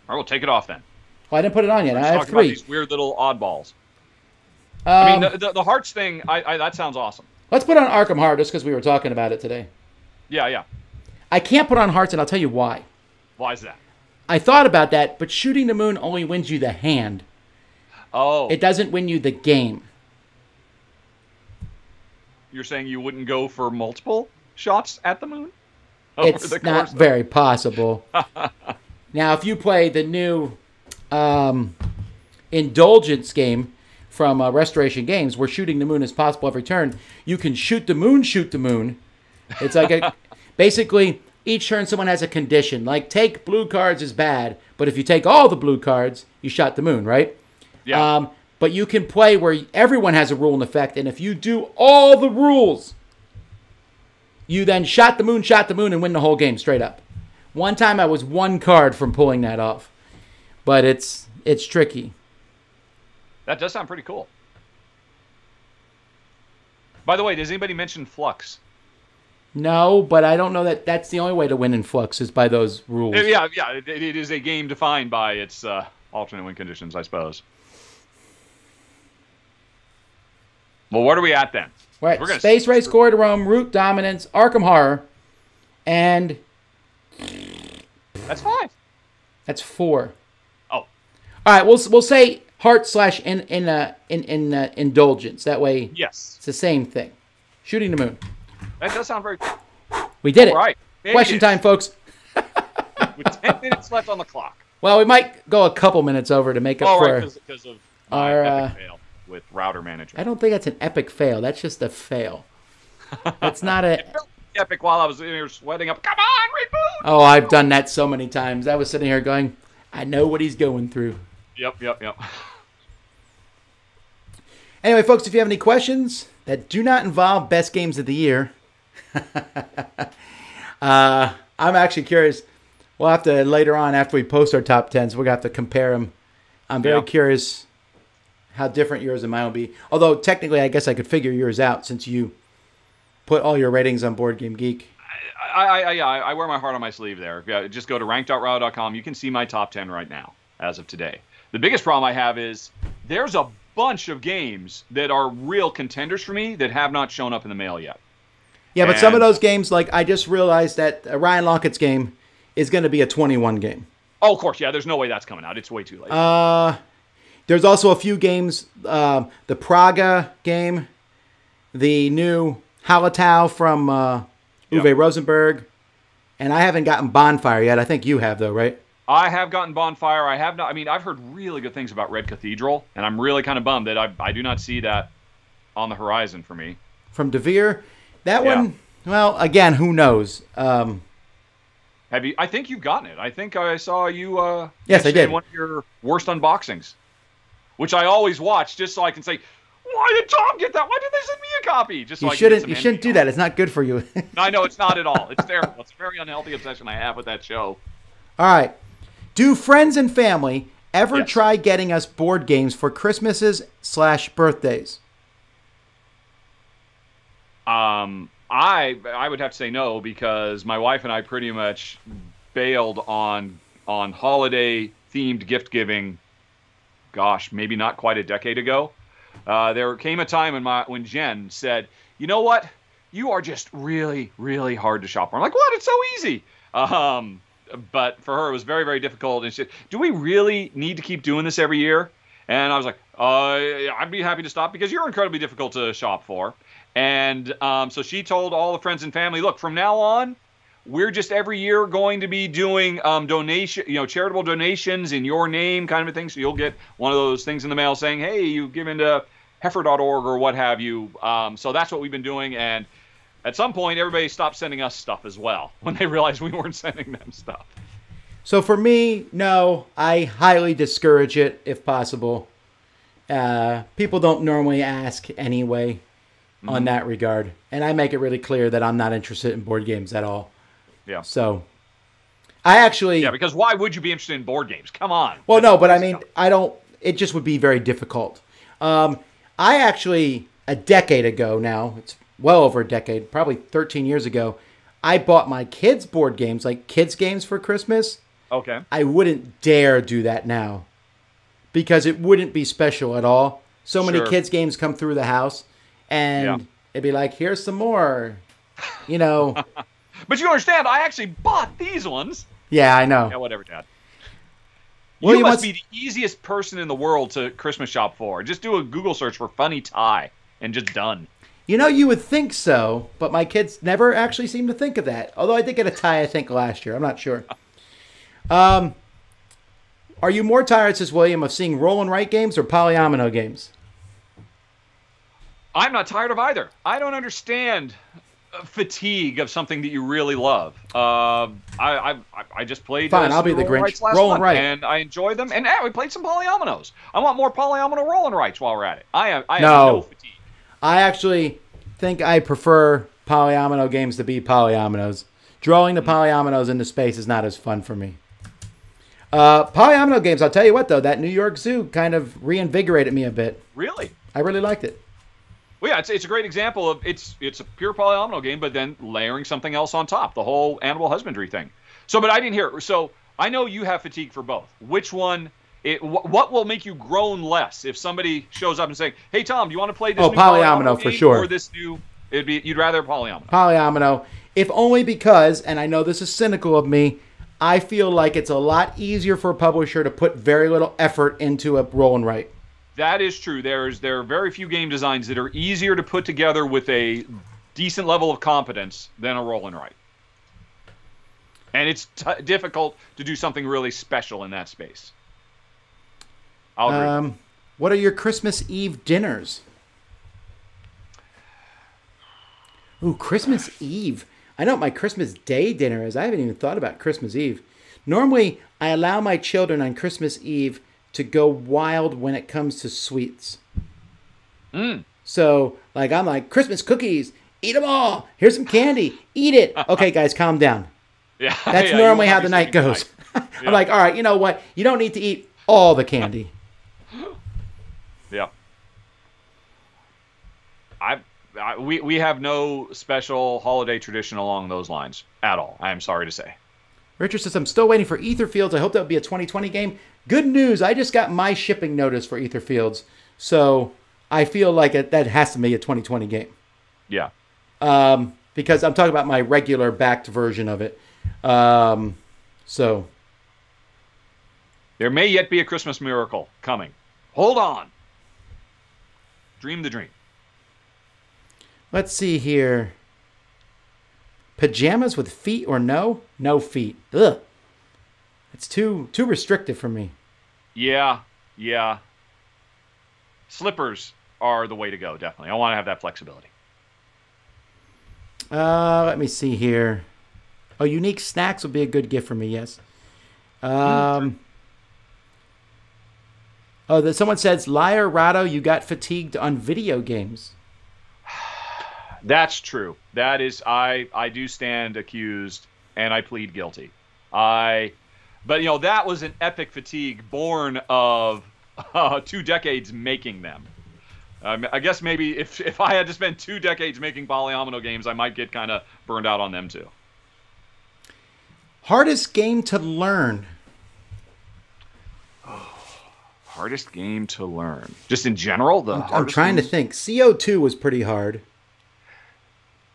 I will take it off then. Oh, I didn't put it on yet. I have three. these weird little oddballs. Um, I mean, the, the, the hearts thing. I, I that sounds awesome. let's put on Arkham Heart just because we were talking about it today. Yeah, yeah. I can't put on Hearts, and I'll tell you why. Why is that? I thought about that, but shooting the moon only wins you the hand. Oh, It doesn't win you the game. You're saying you wouldn't go for multiple shots at the moon? It's the not of- very possible. *laughs* now, if you play the new um, Indulgence game from uh, Restoration Games, where shooting the moon is possible every turn, you can shoot the moon, shoot the moon. It's like a *laughs* basically each turn someone has a condition. Like take blue cards is bad, but if you take all the blue cards, you shot the moon, right? Yeah. Um, but you can play where everyone has a rule in effect, and if you do all the rules, you then shot the moon, shot the moon, and win the whole game straight up. One time I was one card from pulling that off, but it's it's tricky. That does sound pretty cool. By the way, does anybody mention Fluxx? No, but I don't know that that's the only way to win in Fluxx is by those rules. Yeah, yeah. It, it is a game defined by its uh, alternate win conditions, I suppose. Well, what are we at then? Right. We're gonna- Space Base, Glory to Rome, Root Dominance, Arkham Horror, and That's five. that's four. Oh, All right, we'll we'll say heart slash in in uh, in in uh, indulgence. That way, yes. it's the same thing. Shooting the moon. That does sound very. We did it. Right. It Question is. time, folks. *laughs* With ten minutes left on the clock. Well, we might go a couple minutes over to make up All for. right, because of our, uh, fail with router management. I don't think that's an epic fail. That's just a fail. That's not a. *laughs* Epic while I was in here sweating up. Come on, reboot. Oh, I've done that so many times. I was sitting here going, I know what he's going through. Yep, yep, yep. Anyway, folks, if you have any questions that do not involve best games of the year, *laughs* uh, I'm actually curious. We'll have to later on after we post our top tens. We're gonna have to compare them. I'm very Yeah. curious how different yours and mine will be. Although technically, I guess I could figure yours out since you put all your ratings on Board Game Geek. I, I, I, yeah, I wear my heart on my sleeve there. Yeah, just go to rank.row.com. You can see my top 10 right now, as of today. The biggest problem I have is there's a bunch of games that are real contenders for me that have not shown up in the mail yet. Yeah, but some of those games, like I just realized that Ryan Laukat's game is going to be a 21 game. Oh, of course, yeah. There's no way that's coming out. It's way too late. Uh, there's also a few games. Uh, the Praga game, the new Hallertau from uh, Uwe Yep. Rosenberg, and I haven't gotten Bonfire yet. I think you have though, right? I have gotten Bonfire. I have not. I mean, I've heard really good things about Red Cathedral, and I'm really kind of bummed that I, I do not see that on the horizon for me. From Devir. That Yeah. one, well, again, who knows? Um, Have you? I think you've gotten it. I think I saw you. Uh, Yes, I mention it in did. One of your worst unboxings, which I always watch just so I can say, "Why did Tom get that? Why did they send me a copy?" Just so you I shouldn't. You shouldn't do that. It's not good for you. *laughs* I know it's not at all. It's terrible. It's a very unhealthy obsession I have with that show. All right. Do friends and family ever Yes. try getting us board games for Christmases slash birthdays? Um, I I would have to say no because my wife and I pretty much bailed on on holiday themed gift giving. Gosh, maybe not quite a decade ago. Uh, there came a time when my when Jen said, "You know what? You are just really really hard to shop for." I'm like, "What? It's so easy." Um, but for her, it was very very difficult. And she said, "Do we really need to keep doing this every year?" And I was like, uh, "I'd be happy to stop because you're incredibly difficult to shop for." And um, so she told all the friends and family, look, from now on, we're just every year going to be doing um, donation, you know, charitable donations in your name, kind of a thing. So you'll get one of those things in the mail saying, hey, you give into heifer.org or what have you. Um, so that's what we've been doing. And at some point, everybody stopped sending us stuff as well *laughs* when they realized we weren't sending them stuff. So for me, no, I highly discourage it if possible. Uh, people don't normally ask anyway Mm-hmm. on that regard, and I make it really clear that I'm not interested in board games at all. Yeah. So I actually, Yeah, because why would you be interested in board games? Come on. well, no, but I mean, I don't. It just would be very difficult. Um, I actually a decade ago now, it's well over a decade, probably 13 years ago, I bought my kids board games, like kids games for Christmas. Okay. I wouldn't dare do that now because it wouldn't be special at all. So many Sure. kids games come through the house and Yeah. it'd be like, here's some more. You know, *laughs* But you understand, I actually bought these ones. yeah, I know. Yeah, whatever, Dad. Well, you must be the easiest person in the world to Christmas shop for. Just do a Google search for funny tie and just done. You know, you would think so, but my kids never actually seem to think of that. Although I did get a tie, I think, last year. I'm not sure. Um, are you more tired, says William, of seeing roll and write games or polyomino games? I'm not tired of either. I don't understand fatigue of something that you really love. Uh, I, I I just played. Fine, uh, I'll be the Grinch. rights last and I enjoyed them. And yeah, we played some polyominoes. I want more polyomino rolling rights while we're at it. I am I have No. no fatigue. I actually think I prefer polyomino games to be polyominoes. Drawing the polyominoes into space is not as fun for me. Uh, polyomino games, I'll tell you what though, that New York Zoo kind of reinvigorated me a bit. Really? I really liked it. Well, yeah, it's, it's a great example of it's it's a pure polyomino game, but then layering something else on top, the whole animal husbandry thing. So, but I didn't hear. So I know you have fatigue for both. Which one? It, wh- what will make you groan less if somebody shows up and saying, "Hey, Tom, do you want to play this?" Oh, new polyomino for sure. Or this new? It'd be you'd rather polyomino. Polyomino, if only because, and I know this is cynical of me, I feel like it's a lot easier for a publisher to put very little effort into a roll and write. That is true. There's there are very few game designs that are easier to put together with a decent level of competence than a roll and write. And it's difficult to do something really special in that space. Um, what are your Christmas Eve dinners? Ooh, Christmas Eve. I know what my Christmas Day dinner is. I haven't even thought about Christmas Eve. Normally, I allow my children on Christmas Eve to go wild when it comes to sweets. Mm. So, like, I'm like, Christmas cookies, eat them all. Here's some candy, eat it. *laughs* Okay, guys, calm down. Yeah, That's *laughs* yeah, normally how the night goes. tonight. *laughs* I'm like, all right, you know what? You don't need to eat all the candy. Yeah. I, I we we have no special holiday tradition along those lines at all. I am sorry to say. Richard says, I'm still waiting for Etherfields. I hope that would be a 2020 game. Good news, I just got my shipping notice for Etherfields. So I feel like it, that has to be a 2020 game. Yeah. Um, because I'm talking about my regular backed version of it. Um, so There may yet be a Christmas miracle coming. Hold on. Dream the dream. Let's see here. Pajamas with feet or no? No feet. Ugh. It's too too restrictive for me. Yeah, yeah. Slippers are the way to go, definitely. I want to have that flexibility. Uh, let me see here. Oh, unique snacks would be a good gift for me. Yes. Um. Oh, that someone says, "Liar, Rahdo, you got fatigued on video games." *sighs* That's true. That is, I I do stand accused, and I plead guilty. I, but you know that was an epic fatigue born of *laughs* uh, two decades making them. Um, I guess maybe if if I had to spend two decades making polyomino games, I might get kind of burned out on them too. Hardest game to learn. Hardest game to learn, just in general. The I'm, I'm trying to think. CO2 was pretty hard.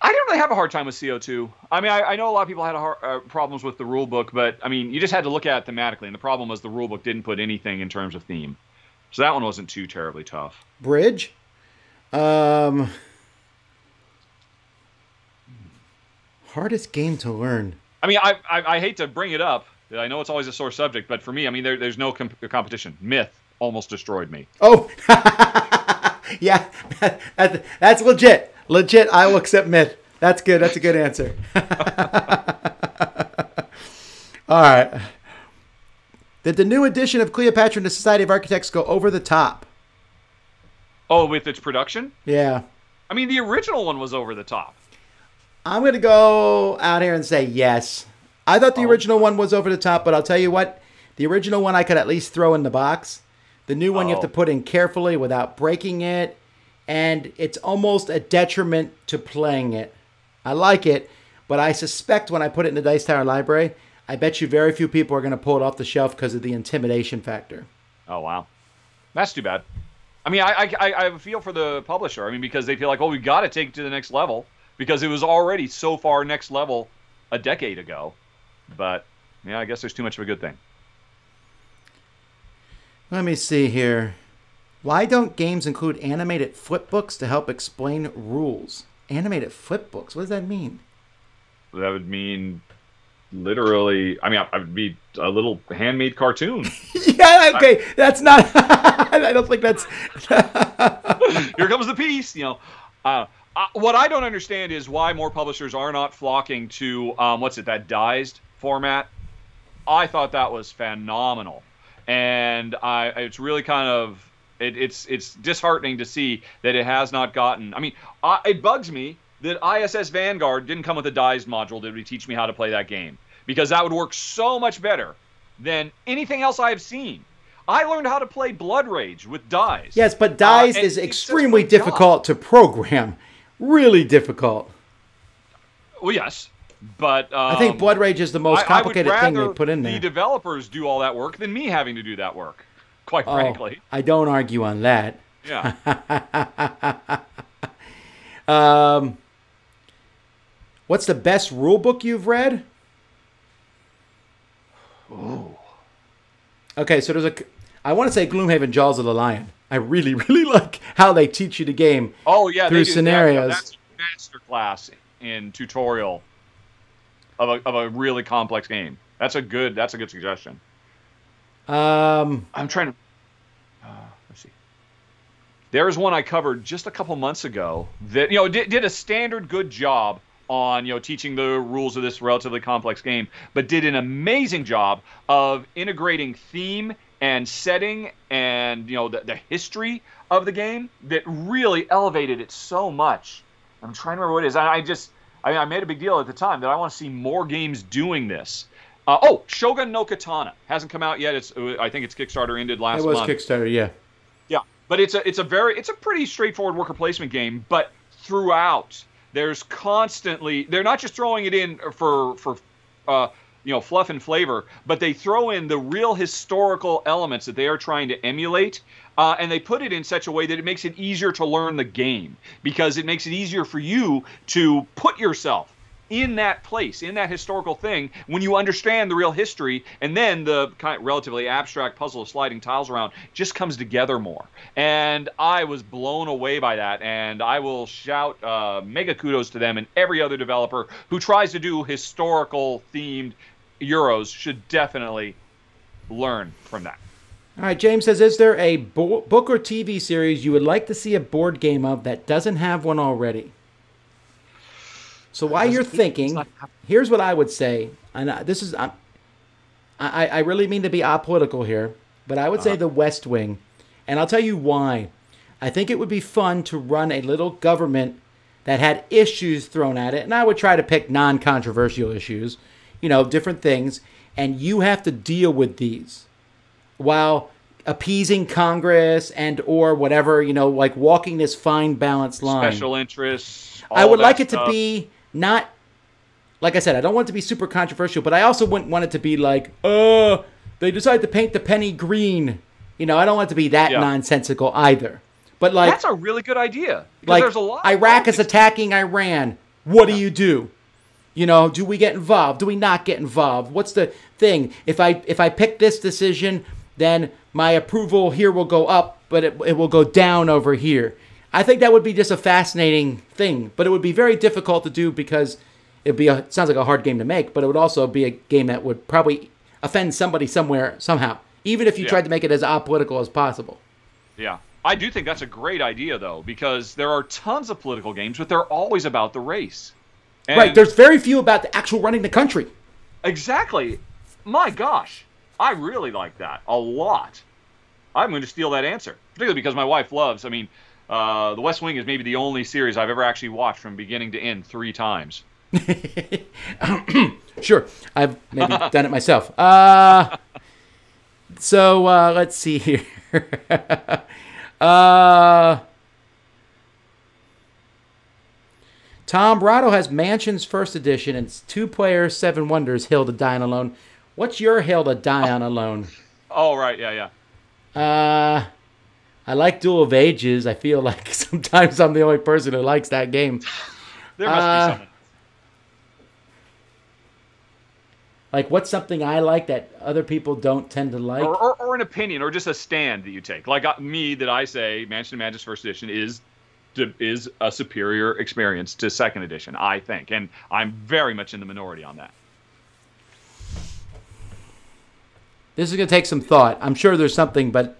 I didn't really have a hard time with CO2. I mean, I, I know a lot of people had hard, uh, problems with the rule book, but I mean, you just had to look at it thematically, and the problem was the rule book didn't put anything in terms of theme, so that one wasn't too terribly tough. Bridge, um, hardest game to learn. I mean, I, I, I hate to bring it up. I know it's always a sore subject, but for me, I mean, there, there's no comp- competition. Myth almost destroyed me. Oh, *laughs* yeah, *laughs* that, that's legit. Legit, I will accept myth. That's good. That's a good answer. *laughs* All right. Did the new edition of Cleopatra and the Society of Architects go over the top? Oh, with its production? Yeah. I mean, the original one was over the top. I'm going to go out here and say yes. I thought the oh. original one was over the top, but I'll tell you what, the original one I could at least throw in the box. The new one oh. you have to oh. put in carefully without breaking it, and it's almost a detriment to playing it. I like it, but I suspect when I put it in the Dice Tower library, I bet you very few people are going to pull it off the shelf because of the intimidation factor. Oh wow, that's too bad. I mean, I, I I have a feel for the publisher. I mean, because they feel like, oh, we've got to take it to the next level because it was already so far next level a decade ago. But yeah, I guess there's too much of a good thing. Let me see here. Why don't games include animated flipbooks to help explain rules? Animated flipbooks? What does that mean? That would mean literally. I mean, I would be a little handmade cartoon. *laughs* yeah, okay, that's not. *laughs* I don't think that's. *laughs* Here comes the piece. You know, uh, uh, what I don't understand is why more publishers are not flocking to um, what's it that Dized format. I thought that was phenomenal, and I it's really kind of it, it's it's disheartening to see that it has not gotten. I mean, I, it bugs me that ISS Vanguard didn't come with a Dized module that would teach me how to play that game because that would work so much better than anything else I have seen. I learned how to play Blood Rage with Dized. Yes, but Dized uh, is extremely difficult job. to program. Really difficult. Well, yes, but um, I think um, Blood Rage is the most complicated thing they put in there. The developers do all that work than me having to do that work quite oh, frankly. I don't argue on that. Yeah. *laughs* um, what's the best rule book you've read? Oh. Okay, so there's a. I want to say Gloomhaven Jaws of the Lion. I really, *laughs* really like how they teach you the game. Oh yeah, through scenarios. That, that's masterclass in tutorial of a of a really complex game. That's a good. That's a good suggestion. Um, I'm trying to. Uh, let's see. There's one I covered just a couple months ago that you know did, did a standard good job on you know teaching the rules of this relatively complex game, but did an amazing job of integrating theme and setting and you know the, the history of the game that really elevated it so much. I'm trying to remember what it is. I, I just I, I made a big deal at the time that I want to see more games doing this. Uh, oh, Shogun no Katana hasn't come out yet. It's uh, I think its Kickstarter ended last month. It was month. Kickstarter, yeah. Yeah, but it's a it's a very it's a pretty straightforward worker placement game. But throughout, there's constantly they're not just throwing it in for for uh, you know fluff and flavor, but they throw in the real historical elements that they are trying to emulate. Uh, and they put it in such a way that it makes it easier to learn the game because it makes it easier for you to put yourself in that place, in that historical thing, when you understand the real history, and then the kind of relatively abstract puzzle of sliding tiles around just comes together more. And I was blown away by that, and I will shout uh, mega kudos to them and every other developer who tries to do historical themed Euros should definitely learn from that. All right, James says, is there a bo- book or TV series you would like to see a board game of that doesn't have one already? So while you're thinking, here's what I would say, and this is I, I really mean to be apolitical here, but I would uh-huh. say The West Wing, and I'll tell you why. I think it would be fun to run a little government that had issues thrown at it, and I would try to pick non-controversial issues, you know, different things, and you have to deal with these while appeasing Congress and or whatever, you know, like walking this fine balance line. Special interests. I would like it to be not like I said, I don't want it to be super controversial, but I also wouldn't want it to be like, uh, they decided to paint the penny green. You know, I don't want it to be that yeah. nonsensical either. But like That's a really good idea. Like there's a lot Iraq is attacking Iran. What yeah. do you do? You know, do we get involved? Do we not get involved? What's the thing? If I if I pick this decision, then my approval here will go up, but it, it will go down over here. I think that would be just a fascinating thing, but it would be very difficult to do because it'd be a, it sounds like a hard game to make, but it would also be a game that would probably offend somebody somewhere somehow, even if you yeah. tried to make it as apolitical as possible. Yeah. I do think that's a great idea though, because there are tons of political games, but they're always about the race. And right. There's very few about the actual running the country. Exactly. My gosh. I really like that a lot. I'm going to steal that answer, particularly because my wife loves. I mean, uh, The West Wing is maybe the only series I've ever actually watched from beginning to end three times. *laughs* *clears throat* sure, I've maybe *laughs* done it myself. Uh, so uh, let's see here. *laughs* uh, Tom Brado has Mansions First Edition and it's two players, seven wonders, Hilda Dying Alone. What's your Hilda Dying Alone? Oh, right, yeah, yeah. Uh, I like Duel of Ages. I feel like *laughs* sometimes I'm the only person who likes that game. There must uh, be something. Like, what's something I like that other people don't tend to like? Or, or, or an opinion, or just a stand that you take. Like uh, me, that I say Mansion of Madness First Edition is is a superior experience to Second Edition, I think, and I'm very much in the minority on that. This is going to take some thought. I'm sure there's something, but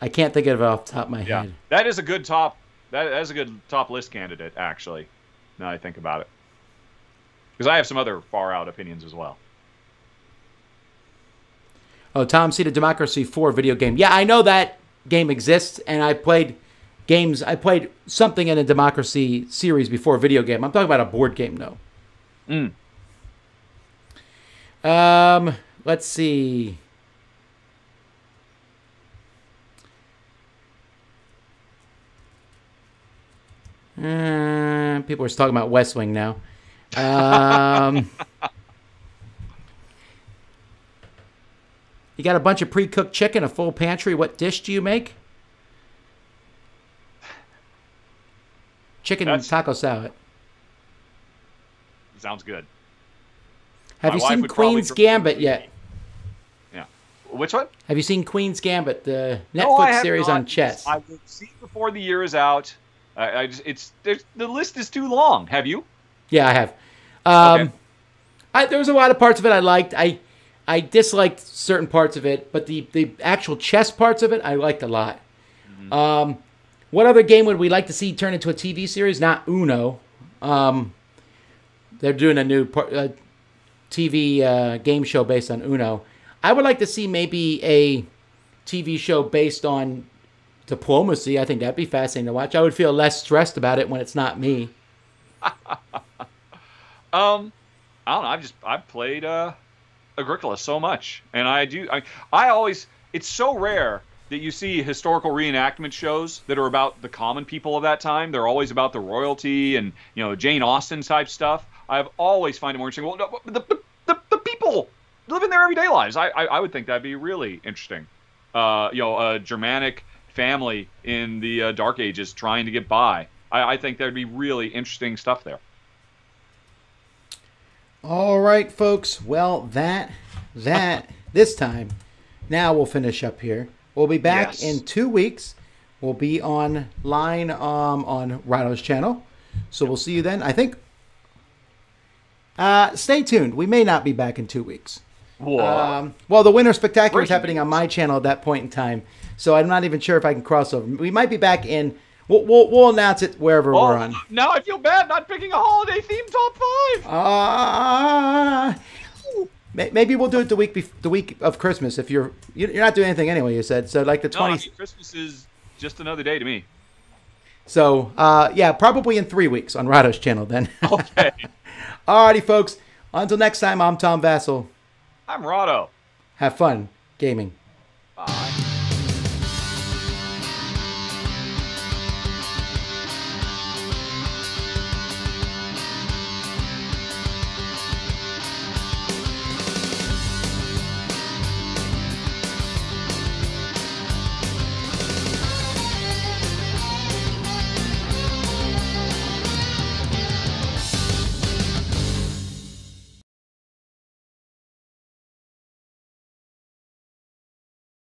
I can't think of it off the top of my yeah. head. That is a good top. That is a good top list candidate, actually. Now I think about it, because I have some other far out opinions as well. Oh, Tom Cedar Democracy 4 video game. Yeah, I know that game exists, and I played games. I played something in a Democracy series before video game. I'm talking about a board game, though. Mm. Um, let's see. Uh, people are talking about West Wing now. Um, *laughs* you got a bunch of pre-cooked chicken, a full pantry. What dish do you make? Chicken That's, taco salad. Sounds good. Have My you seen Queen's Gambit yet? Yeah. Which one? Have you seen Queen's Gambit, the Netflix no, series not. on chess? I will see before the year is out. I, I just it's the list is too long. Have you? Yeah, I have. Um, okay. I, there was a lot of parts of it I liked. I I disliked certain parts of it, but the the actual chess parts of it I liked a lot. Mm-hmm. Um, what other game would we like to see turn into a TV series? Not Uno. Um, they're doing a new uh, TV uh, game show based on Uno. I would like to see maybe a TV show based on diplomacy. I think that'd be fascinating to watch. I would feel less stressed about it when it's not me. *laughs* um, I don't know. I've just I've played uh, Agricola so much, and I do. I I always. It's so rare that you see historical reenactment shows that are about the common people of that time. They're always about the royalty and you know Jane Austen type stuff. I've always find it more interesting. Well, the, the, the, the people living their everyday lives. I, I, I would think that'd be really interesting. Uh, you know, a Germanic family in the uh, Dark Ages trying to get by. I, I think there'd be really interesting stuff there. All right, folks. Well, that that this time, now we'll finish up here. We'll be back Yes. in two weeks. We'll be online um, on Rahdo's channel, so we'll see you then. I think. Uh, stay tuned. We may not be back in two weeks. Um, well, the Winter Spectacular is happening on my channel at that point in time, so I'm not even sure if I can cross over. We might be back in. We'll, we'll, we'll announce it wherever oh, we're on. now I feel bad not picking a holiday theme top five. Uh, maybe we'll do it the week bef- the week of Christmas if you're you- you're not doing anything anyway. You said so, like the No, I twenty. mean, Christmas is just another day to me. So uh, yeah, probably in three weeks on Rahdo's channel then. *laughs* Okay. Alrighty, folks. Until next time, I'm Tom Vasel. I'm Rado. Have fun gaming.